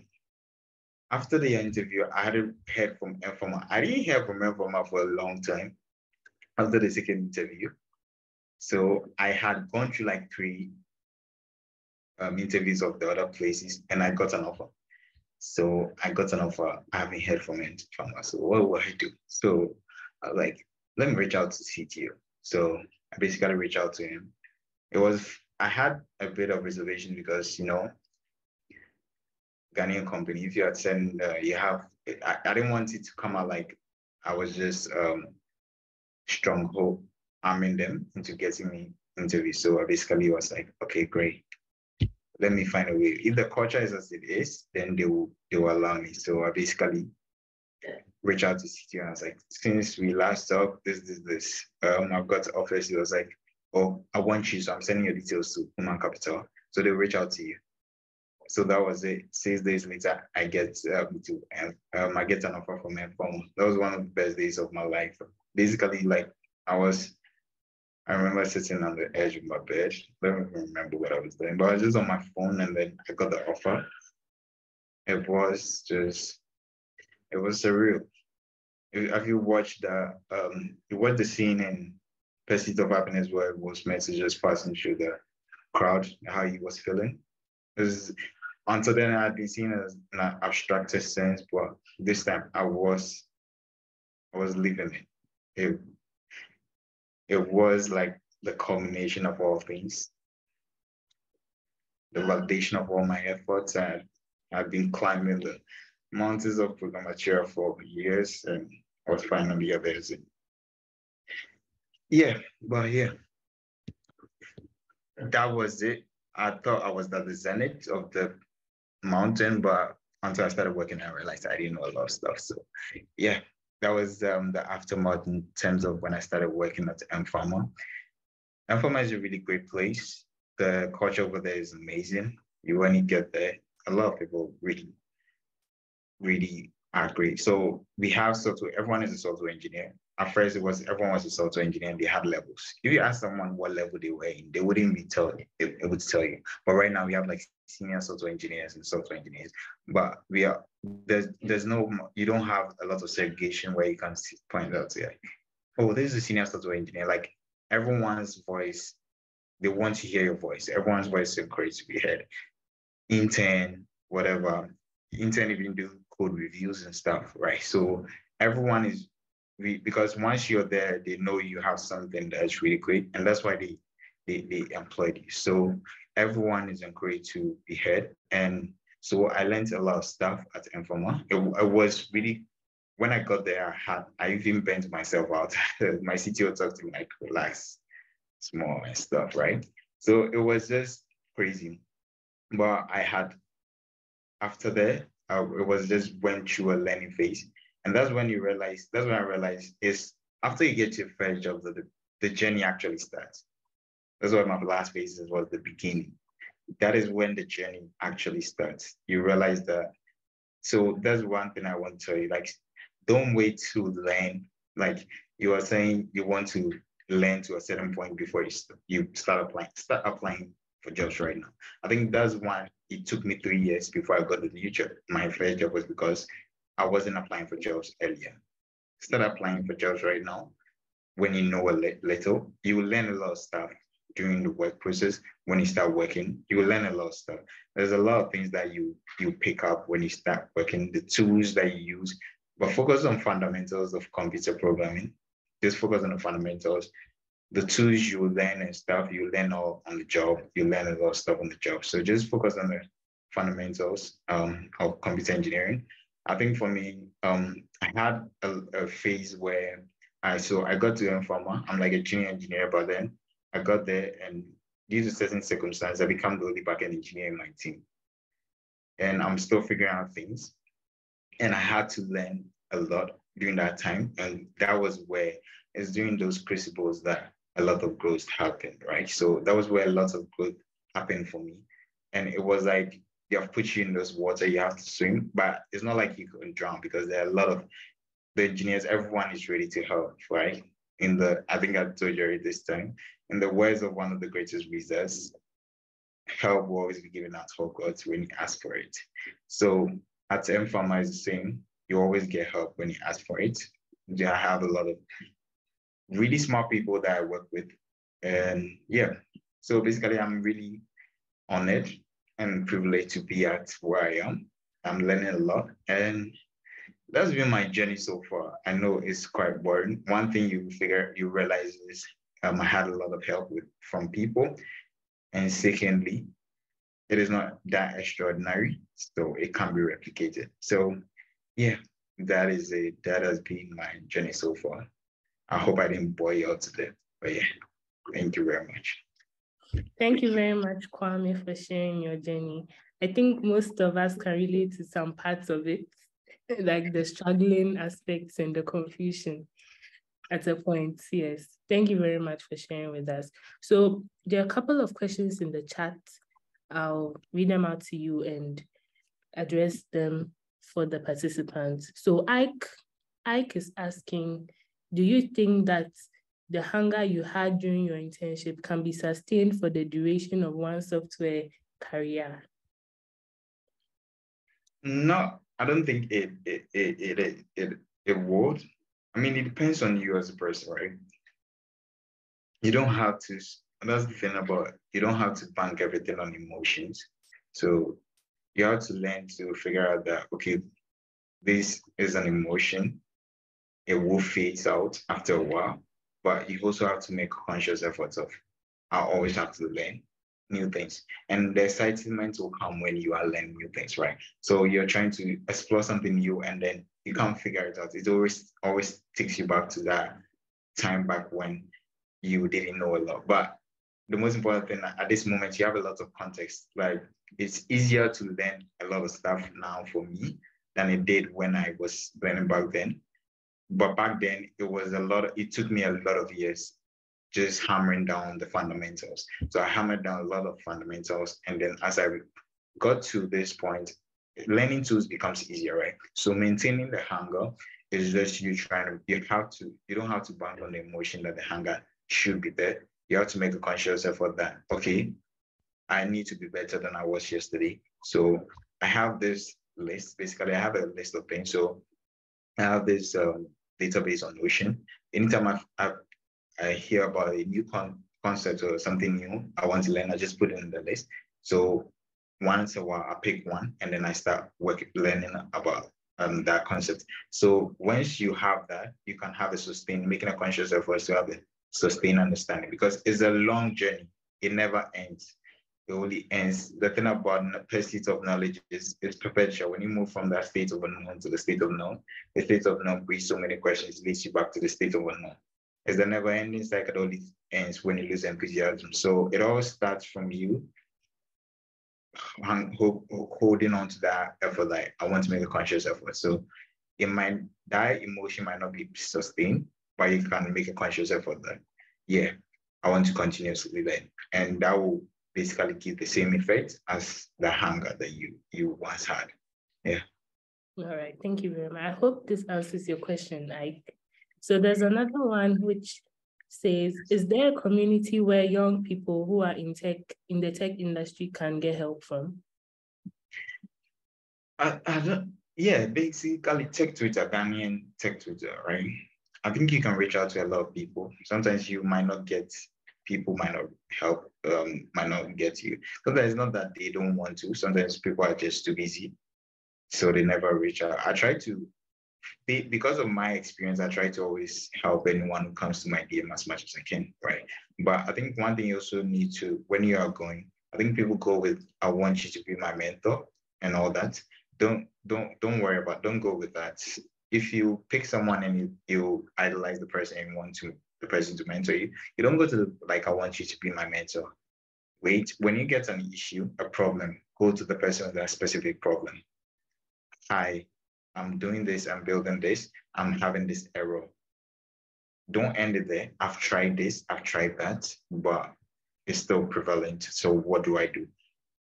after the interview, I hadn't heard from mPharma. I didn't hear from mPharma for a long time after the second interview. So I had gone through like three um, interviews of the other places and I got an offer. So I got an offer. I haven't heard from mPharma. So what will I do? So I was like, let me reach out to CTO. So I basically reached out to him. It was I had a bit of reservation because you know Ghanaian company. If you had said uh, you have, I, I didn't want it to come out like I was just um, stronghold arming them into getting me interview. So I basically was like, okay, great. Let me find a way. If the culture is as it is, then they will they will allow me. So I basically reach out to CTO and I was like, since we last talked, this, this, this. Um, I've got offers. He was like, oh, I want you, so I'm sending your details to Human Capital. So they'll reach out to you. So that was it. Six days later, I get um, to um, I get an offer from from. That was one of the best days of my life. Basically, like I was, I remember sitting on the edge of my bed. I don't even remember what I was doing, but I was just on my phone, and then I got the offer. It was just, it was surreal. Have you watched the um, you watched the scene in Pursuit of Happiness where it was meant to just passing through the crowd, how he was feeling? Because until then I had been seen as an abstracted sense, but this time I was I was living it. It it was like the culmination of all things. The validation of all my efforts and I've been climbing the mountains of programmature for years and I was finally the Yeah, but yeah. That was it. I thought I was at the zenith of the mountain, but until I started working, I realized I didn't know a lot of stuff. So yeah, that was um, the aftermath in terms of when I started working at mPharma. mPharma is a really great place. The culture over there is amazing. You only get there, a lot of people really, really are great. So we have software, everyone is a software engineer at first it was everyone was a software engineer and they had levels. If you ask someone what level they were in, they wouldn't be it, it would tell you. But right now we have like senior software engineers and software engineers. But we are there's there's no you don't have a lot of segregation where you can point out yeah, oh, this is a senior software engineer. Like everyone's voice, they want to hear your voice. Everyone's voice is great to be heard. Intern, whatever. Intern even do code reviews and stuff, right? So everyone is we, because once you're there, they know you have something that's really great, and that's why they they, they employed you. So everyone is encouraged to be heard, and so I learned a lot of stuff at mPharma. It, it was really when I got there, I had I even bent myself out. My CTO talked to me like, relax, small and stuff, right? So it was just crazy. But I had after that, uh, it was just went through a learning phase. And that's when you realize, that's when I realized is after you get your first job, the, the journey actually starts. That's what my last phase was the beginning. That is when the journey actually starts. You realize that. So that's one thing I want to tell you. Like, don't wait to learn. Like you are saying, you want to learn to a certain point before you, you start applying. Start applying for jobs right now. I think that's why it took me three years before I got the new job. My first job was because I wasn't applying for jobs earlier. Start applying for jobs right now. When you know a little, you will learn a lot of stuff during the work process. When you start working, you will learn a lot of stuff. There's a lot of things that you you pick up when you start working, the tools that you use, but focus on fundamentals of computer programming. Just focus on the fundamentals. The tools you learn and stuff, you learn all on the job. You learn a lot of stuff on the job. So just focus on the fundamentals um, of computer engineering. I think for me, um, I had a, a, phase where I so I got to mPharma. I'm like a junior engineer, but then I got there and due to certain circumstances, I became the only backend engineer in my team. And I'm still figuring out things. And I had to learn a lot during that time. And that was where it's during those crucibles that a lot of growth happened, right? So that was where a lot of growth happened for me. And it was like they have put you in this water, you have to swim, but it's not like you can drown because there are a lot of the engineers, everyone is ready to help, right? In the, I think I told you this time, in the words of one of the greatest wizards, help will always be given out for God when you ask for it. So at mPharma is the same. You always get help when you ask for it. I have a lot of really smart people that I work with. And yeah, so basically I'm really honored and privileged to be at where I am. I'm learning a lot. And that's been my journey so far. I know it's quite boring. One thing you figure, you realize is um, I had a lot of help with from people. And secondly, it is not that extraordinary, so it can be replicated. So yeah, that is a that has been my journey so far. I hope I didn't bore you out to death, but yeah, thank you very much. Thank you very much, Kwame, for sharing your journey. I think most of us can relate to some parts of it, like the struggling aspects and the confusion at a point. Yes. Thank you very much for sharing with us. So there are a couple of questions in the chat. I'll read them out to you and address them for the participants. So Ike, Ike is asking, do you think that the hunger you had during your internship can be sustained for the duration of one software career? No, I don't think it it it it it, it would. I mean, it depends on you as a person, right? You don't have to. That's the thing about you don't have to bank everything on emotions. So you have to learn to figure out that okay, this is an emotion. It will fade out after a while, but you also have to make conscious efforts of I always have to learn new things. And the excitement will come when you are learning new things, right? So you're trying to explore something new and then you can't figure it out. It always always takes you back to that time back when you didn't know a lot. But the most important thing at this moment, you have a lot of context. Like it's easier to learn a lot of stuff now for me than it did when I was learning back then. But back then, it was a lot. Of, it took me a lot of years just hammering down the fundamentals. So I hammered down a lot of fundamentals, and then as I got to this point, learning tools becomes easier, right? So maintaining the hunger is just you trying to. You have to. You don't have to bank on the emotion that the hunger should be there. You have to make a conscious effort that okay, I need to be better than I was yesterday. So I have this list. Basically, I have a list of things. So I have this um, database on Notion. Anytime I, I, I hear about a new con- concept or something new I want to learn, I just put it in the list. So once a while, I pick one and then I start working, learning about um, that concept. So once you have that, you can have a sustained, making a conscious effort to have a sustained understanding because it's a long journey. It never ends it only ends. The thing about pursuit of knowledge is it's perpetual. When you move from that state of unknown to the state of known, the state of known brings so many questions, leads you back to the state of unknown. It's the never ending cycle, only ends when you lose enthusiasm. So it all starts from you holding on to that effort, like I want to make a conscious effort. So it might, that emotion might not be sustained, but you can make a conscious effort that, yeah, I want to continuously learn. And that will basically give the same effect as the hunger that you you once had. Yeah. All right. Thank you very much. I hope this answers your question, Ike. So there's another one which says, is there a community where young people who are in tech in the tech industry can get help from? I, I don't, yeah, basically tech Twitter, Ghanaian tech Twitter, right? I think you can reach out to a lot of people. Sometimes you might not get people might not help, um, might not get you. Sometimes it's not that they don't want to. Sometimes people are just too busy, so they never reach out. I try to, because of my experience, I try to always help anyone who comes to my DM as much as I can, right? But I think one thing you also need to, when you are going, I think people go with, I want you to be my mentor and all that. Don't don't don't worry about. Don't go with that. If you pick someone and you, you idolize the person and want to the person to mentor you. You don't go to the, like, I want you to be my mentor. Wait, when you get an issue, a problem, go to the person with that specific problem. Hi, I'm doing this, I'm building this, I'm having this error. Don't end it there. I've tried this, I've tried that, but it's still prevalent. So what do I do?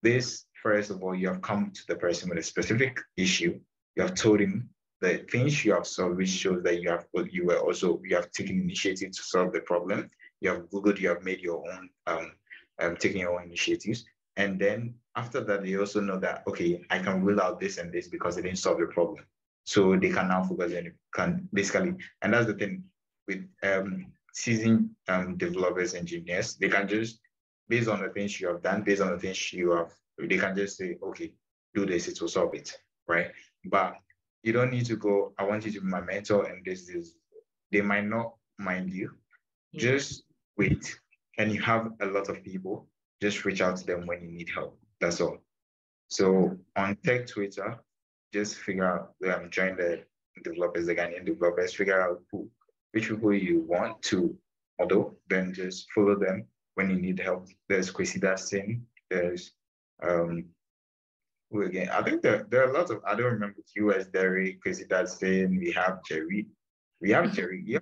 This, first of all, you have come to the person with a specific issue. You have told him the things you have solved, which shows that you have you were also you have taken initiative to solve the problem. You have googled, you have made your own um, um taking your own initiatives, and then after that, they also know that okay, I can rule out this and this because it didn't solve the problem. So they can now focus and can basically, and that's the thing with um seasoned um, developers, engineers, they can just based on the things you have done, based on the things you have, they can just say, okay, do this, it will solve it right? But you don't need to go, I want you to be my mentor and this is, they might not mind you. Yeah. Just wait. And you have a lot of people, just reach out to them when you need help. That's all. So on tech Twitter, just figure out, um, join the developers, the Ghanaian developers, figure out who, which people you want to model, then just follow them when you need help. There's Kwesi Singh, there's um who again? I think there, there are lots of I don't remember US Derry, Kwesi Singh, we have Jerry. We have Jerry. Yeah.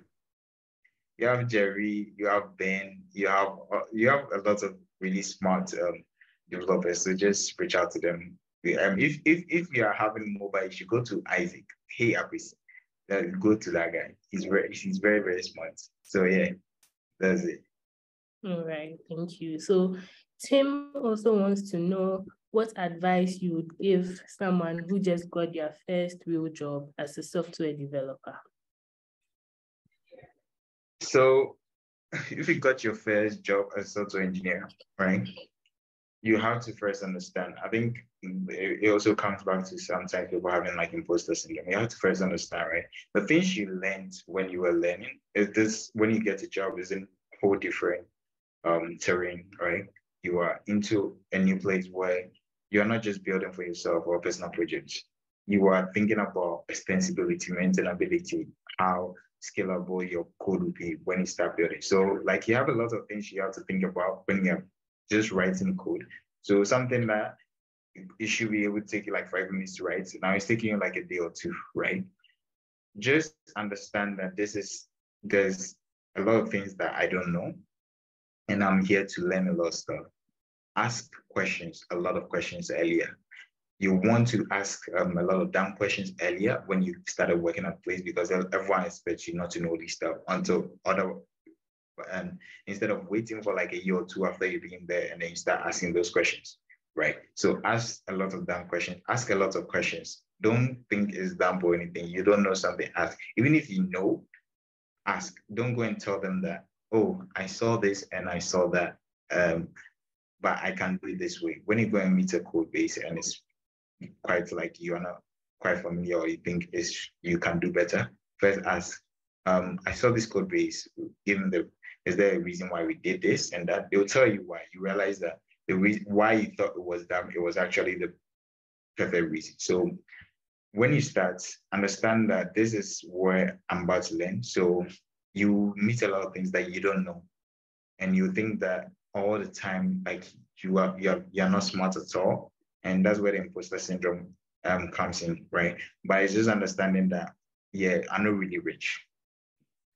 You have Jerry, you have Ben, you have uh, you have a lot of really smart um, developers. So just reach out to them. Um, if if if you are having mobile, you should go to Isaac. Hey, Apis, uh, go to that guy. He's very he's very very smart. So yeah, that's it. All right, thank you. So Tim also wants to know what advice you would give someone who just got their first real job as a software developer. So, if you got your first job as a software engineer, right, you have to first understand. I think it also comes back to sometimes people having like imposter syndrome. You have to first understand, right? The things you learned when you were learning is this when you get a job is in whole different um, terrain, right? You are into a new place where you're not just building for yourself or personal projects. You are thinking about extensibility, maintainability, how scalable your code will be when you start building. So like you have a lot of things you have to think about when you're just writing code. So something that it should be able to take you like five minutes to write. Now it's taking you like a day or two, right? Just understand that this is there's a lot of things that I don't know and I'm here to learn a lot of stuff. Ask questions, a lot of questions earlier. You want to ask um, a lot of dumb questions earlier when you started working at place because everyone expects you not to know this stuff until other and instead of waiting for like a year or two after you've been there and then you start asking those questions, right? So ask a lot of dumb questions, ask a lot of questions. Don't think it's dumb or anything. You don't know something, ask. Even if you know, ask. Don't go and tell them that oh, I saw this and I saw that, um, but I can do it this way. When you go and meet a code base and it's quite like you are not quite familiar or you think is you can do better, first ask, um, I saw this code base, given the, is there a reason why we did this and that? They'll tell you why. You realize that the reason why you thought it was dumb, it was actually the perfect reason. So when you start, understand that this is where I'm about to learn. So you meet a lot of things that you don't know. And you think that all the time, like you are you're, you're not smart at all. And that's where the imposter syndrome um, comes in, right? But it's just understanding that, yeah, I'm not really rich,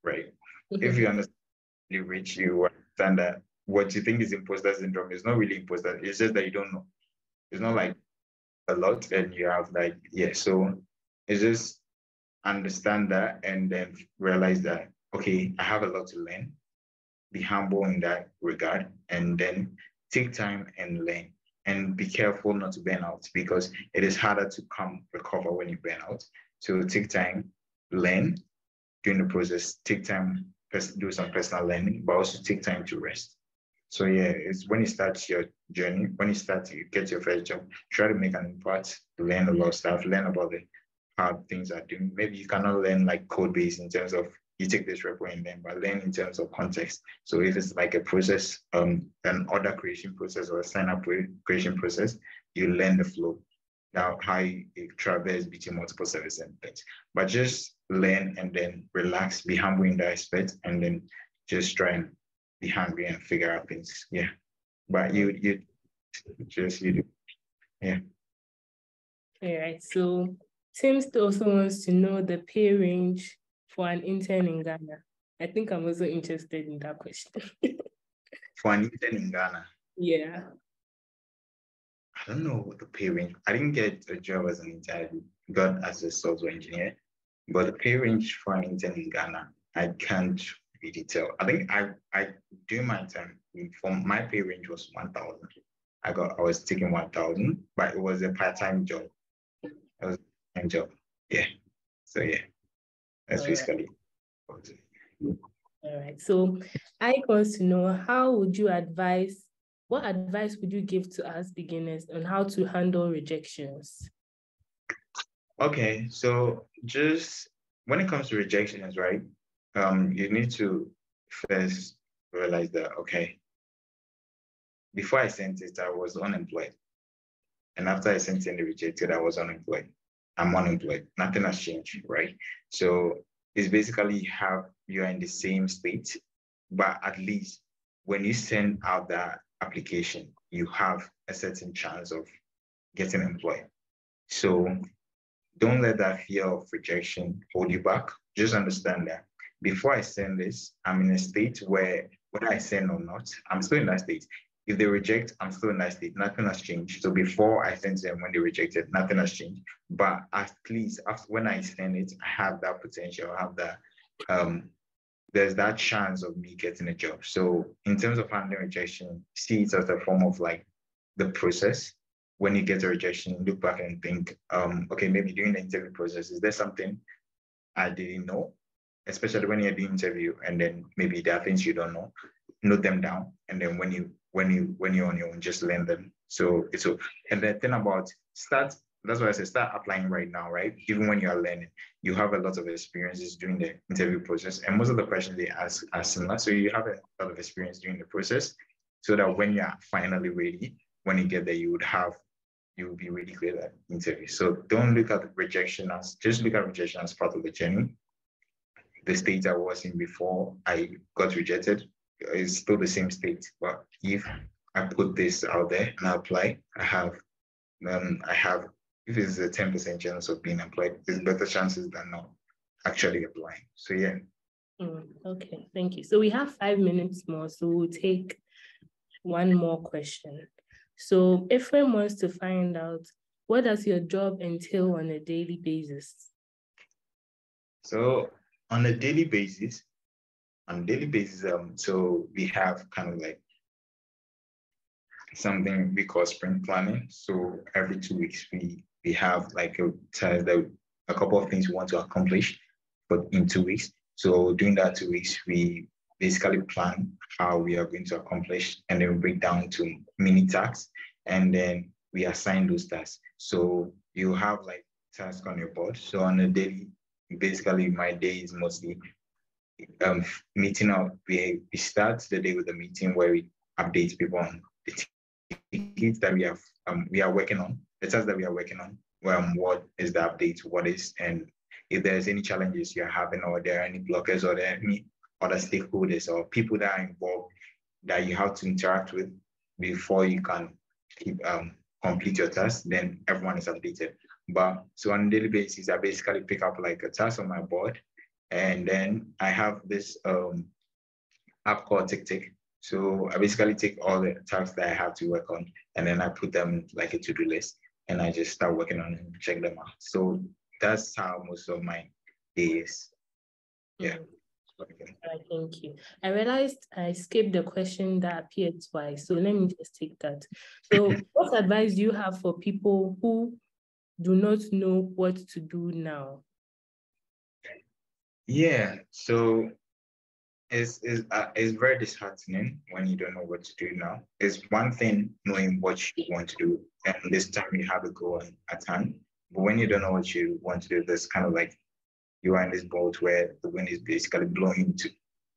right? Mm-hmm. If you understand really rich, you understand that what you think is imposter syndrome is not really imposter. It's just that you don't know. It's not like a lot and you have like, yeah. So it's just understand that and then realize that okay, I have a lot to learn, be humble in that regard, and then take time and learn. And be careful not to burn out because it is harder to come recover when you burn out. So take time, learn during the process, take time, do some personal learning, but also take time to rest. So yeah, it's when you start your journey, when you start to get your first job, try to make an impact, learn a lot of stuff, learn about the how things are doing. Maybe you cannot learn like code base in terms of you take this repo and then but learn in terms of context. So if it's like a process, um, an order creation process or a sign up creation process, you learn the flow. Now how you traverse between multiple services and. But just learn and then relax, be humble in that aspect, and then just try and be hungry and figure out things. Yeah. But you you just you do. Yeah. All right. So Tim also wants to know the pay range for an intern in Ghana? I think I'm also interested in that question. for an intern in Ghana? Yeah. I don't know what the pay range. I didn't get a job as an intern. I got as a software engineer, but the pay range for an intern in Ghana, I can't really tell. I think I I during my time, from my pay range was one thousand. I got I was taking one thousand, but it was a part time job. It was a part time job. Yeah. So yeah. That's basically. All right. So I want to know how would you advise, what advice would you give to us beginners on how to handle rejections? Okay, so just when it comes to rejections, right? Um, you need to first realize that okay, before I sent it, I was unemployed. And after I sent it and rejected, I was unemployed. I'm unemployed. Nothing has changed, right? So it's basically how you're in the same state, but at least when you send out that application, you have a certain chance of getting employed. So don't let that fear of rejection hold you back. Just understand that before I send this, I'm in a state where whether I send or not, I'm still in that state. If they reject, I'm still in that state. Nothing has changed. So before I sent them, when they rejected, nothing has changed. But at least after when I send it, I have that potential. I have that. Um, there's that chance of me getting a job. So in terms of handling rejection, see it as a form of like the process. When you get a rejection, look back and think, um, okay, maybe during the interview process, is there something I didn't know? Especially when you're doing interview, and then maybe there are things you don't know. Note them down, and then when you when you when you're on your own, just learn them. So it's so and the thing about start that's why I say start applying right now, right? Even when you are learning, you have a lot of experiences during the interview process, and most of the questions they ask are similar. So you have a lot of experience during the process, so that when you are finally ready, when you get there, you would have you will be really great at interview. So don't look at rejection as just look at rejection as part of the journey. The state I was in before I got rejected is still the same state. But if I put this out there and I apply, I have um, I have if it's a 10% chance of being employed, there's better chances than not actually applying. So yeah. Mm, okay, thank you. So we have five minutes more, so we'll take one more question. So Ephraim wants to find out what does your job entail on a daily basis? So on a daily basis, on a daily basis, um, so we have kind of like something we call sprint planning. So every two weeks we we have like a that a couple of things we want to accomplish, but in two weeks. So during that two weeks, we basically plan how we are going to accomplish and then break down to mini tasks and then we assign those tasks. So you have like tasks on your board. So on a daily, basically my day is mostly um, meeting up. We, we start the day with a meeting where we update people on the tickets that we have um, we are working on, the tasks that we are working on. Um, what is the update? What is and if there's any challenges you're having, or there are any blockers, or there are any other stakeholders or people that are involved that you have to interact with before you can keep um, complete your task, then everyone is updated. But so on a daily basis, I basically pick up like a task on my board, and then I have this um, app called TickTick. So I basically take all the tasks that I have to work on, and then I put them like a to-do list, and I just start working on them, check them out. So that's how most of my days. Yeah. Mm-hmm. Thank you. I realized I skipped the question that appeared twice. So let me just take that. So what advice do you have for people who do not know what to do now? Yeah, so it's, it's, uh, it's very disheartening when you don't know what to do now. It's one thing knowing what you want to do, and this time you have a goal at hand. But when you don't know what you want to do, there's kind of like you are in this boat where the wind is basically blowing to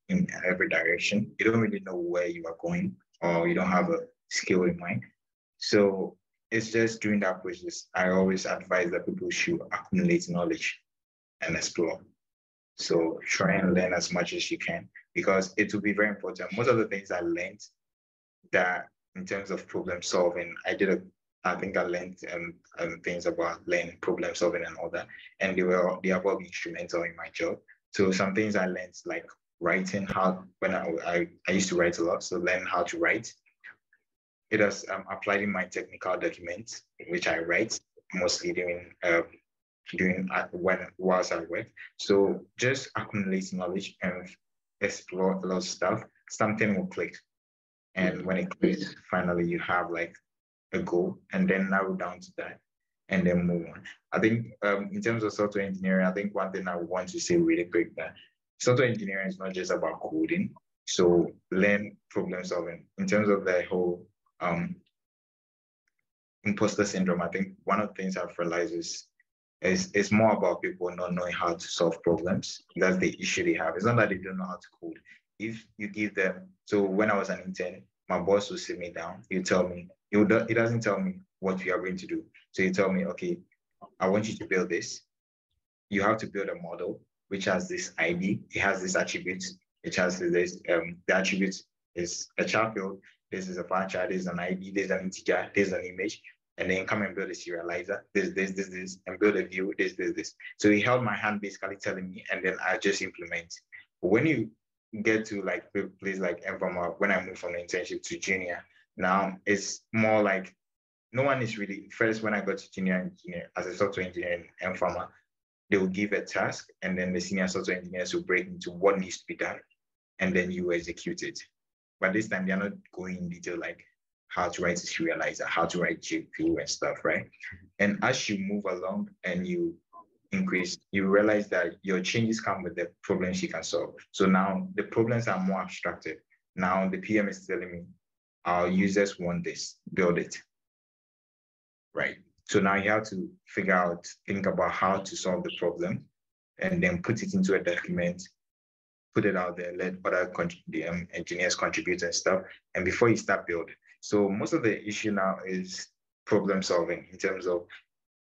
in every direction. You don't really know where you are going, or you don't have a skill in mind. So it's just during that process. I always advise that people should accumulate knowledge and explore. So try and learn as much as you can because it will be very important. Most of the things I learned that in terms of problem solving, I did a I think I learned um, um, things about learning problem solving and all that, and they were they have all been instrumental in my job. So some things I learned like writing how when I, I, I used to write a lot, so learn how to write. It has um, applied in my technical documents, which I write mostly during um, during uh, when whilst I work. So just accumulate knowledge and explore a lot of stuff. Something will click, and when it clicks, finally you have like a goal and then narrow down to that and then move on. I think um, in terms of software engineering, I think one thing I want to say really quick that software engineering is not just about coding. So learn problem solving in terms of the whole um, imposter syndrome. I think one of the things I've realized is It's, it's more about people not knowing how to solve problems. That's the issue they have. It's not that they don't know how to code. If you give them, so when I was an intern, my boss would sit me down. He'll tell me, he, would, he doesn't tell me what we are going to do. So he tell me, okay, I want you to build this. You have to build a model which has this ID. It has this attribute. It has this, um, the attribute is a child field. This is a function. This is an ID. This is an integer. This is an image and then come and build a serializer, this, this, this, this, and build a view, this, this, this. So he held my hand basically telling me, and then I just implement. When you get to like place like mPharma, when I moved from the internship to junior, now it's more like no one is really first when I got to junior engineer as a software engineer in mPharma, they will give a task and then the senior software engineers will break into what needs to be done and then you execute it. But this time they're not going in detail like how to write a serializer, how to write GPU and stuff, right? And as you move along and you increase, you realize that your changes come with the problems you can solve. So now the problems are more abstracted. Now the PM is telling me, our users want this, build it. Right. So now you have to figure out, think about how to solve the problem and then put it into a document, put it out there, let other the, um, engineers contribute and stuff. And before you start building, so most of the issue now is problem solving in terms of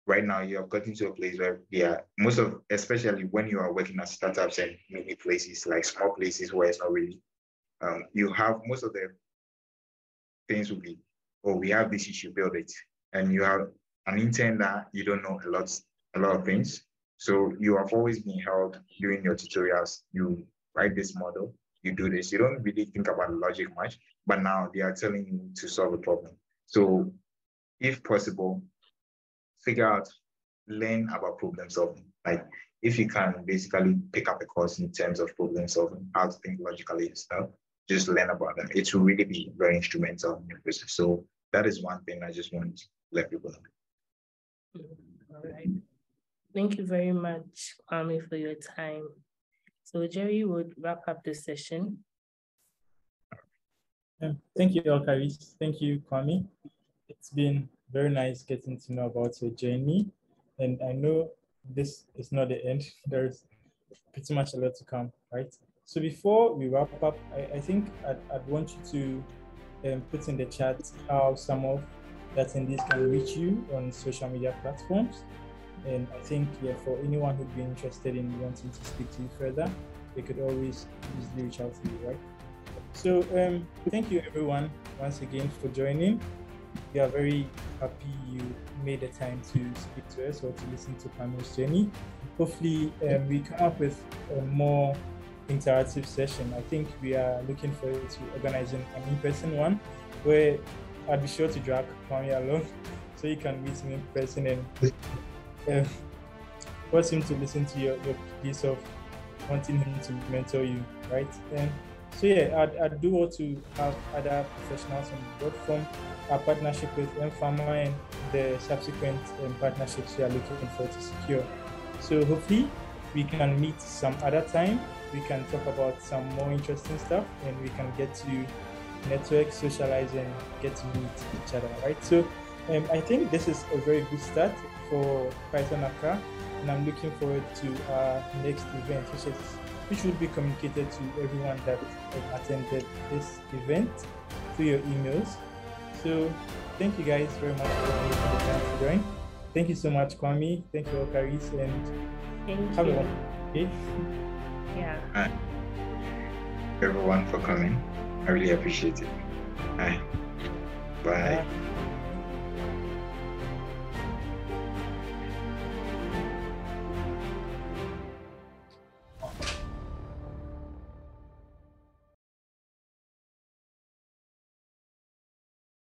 right now you have gotten to a place where yeah, most of especially when you are working at startups and many places like small places where it's not really um, you have most of the things will be, oh, we have this issue, build it. And you have an intern that you don't know a lot, a lot of things. So you have always been held during your tutorials, you write this model, you do this. You don't really think about logic much, but now they are telling you to solve a problem. So if possible, figure out, learn about problem solving. Like if you can basically pick up a course in terms of problem solving, how to think logically and stuff, just learn about them. It will really be very instrumental in your business. So that is one thing I just want to let people know. All right. Thank you very much, Kwame, for your time. So Jerry would wrap up the session. Thank you, Elkaris. Thank you, Kwame. It's been very nice getting to know about your journey. And I know this is not the end. There's pretty much a lot to come, right? So before we wrap up, I, I think I'd, I'd, want you to um, put in the chat how some of the attendees can reach you on social media platforms. And I think, yeah, for anyone who'd be interested in wanting to speak to you further, they could always easily reach out to you, right? So um, thank you everyone once again for joining. We are very happy you made the time to speak to us or to listen to Kwame's journey. Hopefully um, we come up with a more interactive session. I think we are looking forward to organizing an in-person one where I'll be sure to drag Kwame along so you can meet him in person and uh, force him to listen to your, your piece of wanting him to mentor you, right? And so yeah, I, I do want to have other professionals on board from our partnership with mPharma and the subsequent um, partnerships we are looking for to secure. So hopefully we can meet some other time. We can talk about some more interesting stuff and we can get to network, socialize, and get to meet each other, right? So um, I think this is a very good start for Python Accra, and I'm looking forward to our next event, which is which will be communicated to everyone that attended this event through your emails. So thank you guys very much for taking the time to join. Thank you so much, Kwame. Thank you, Caris, and thank have you. One. Okay. Yeah. Hi. Everyone for coming. I really appreciate it. Bye. Bye. Bye.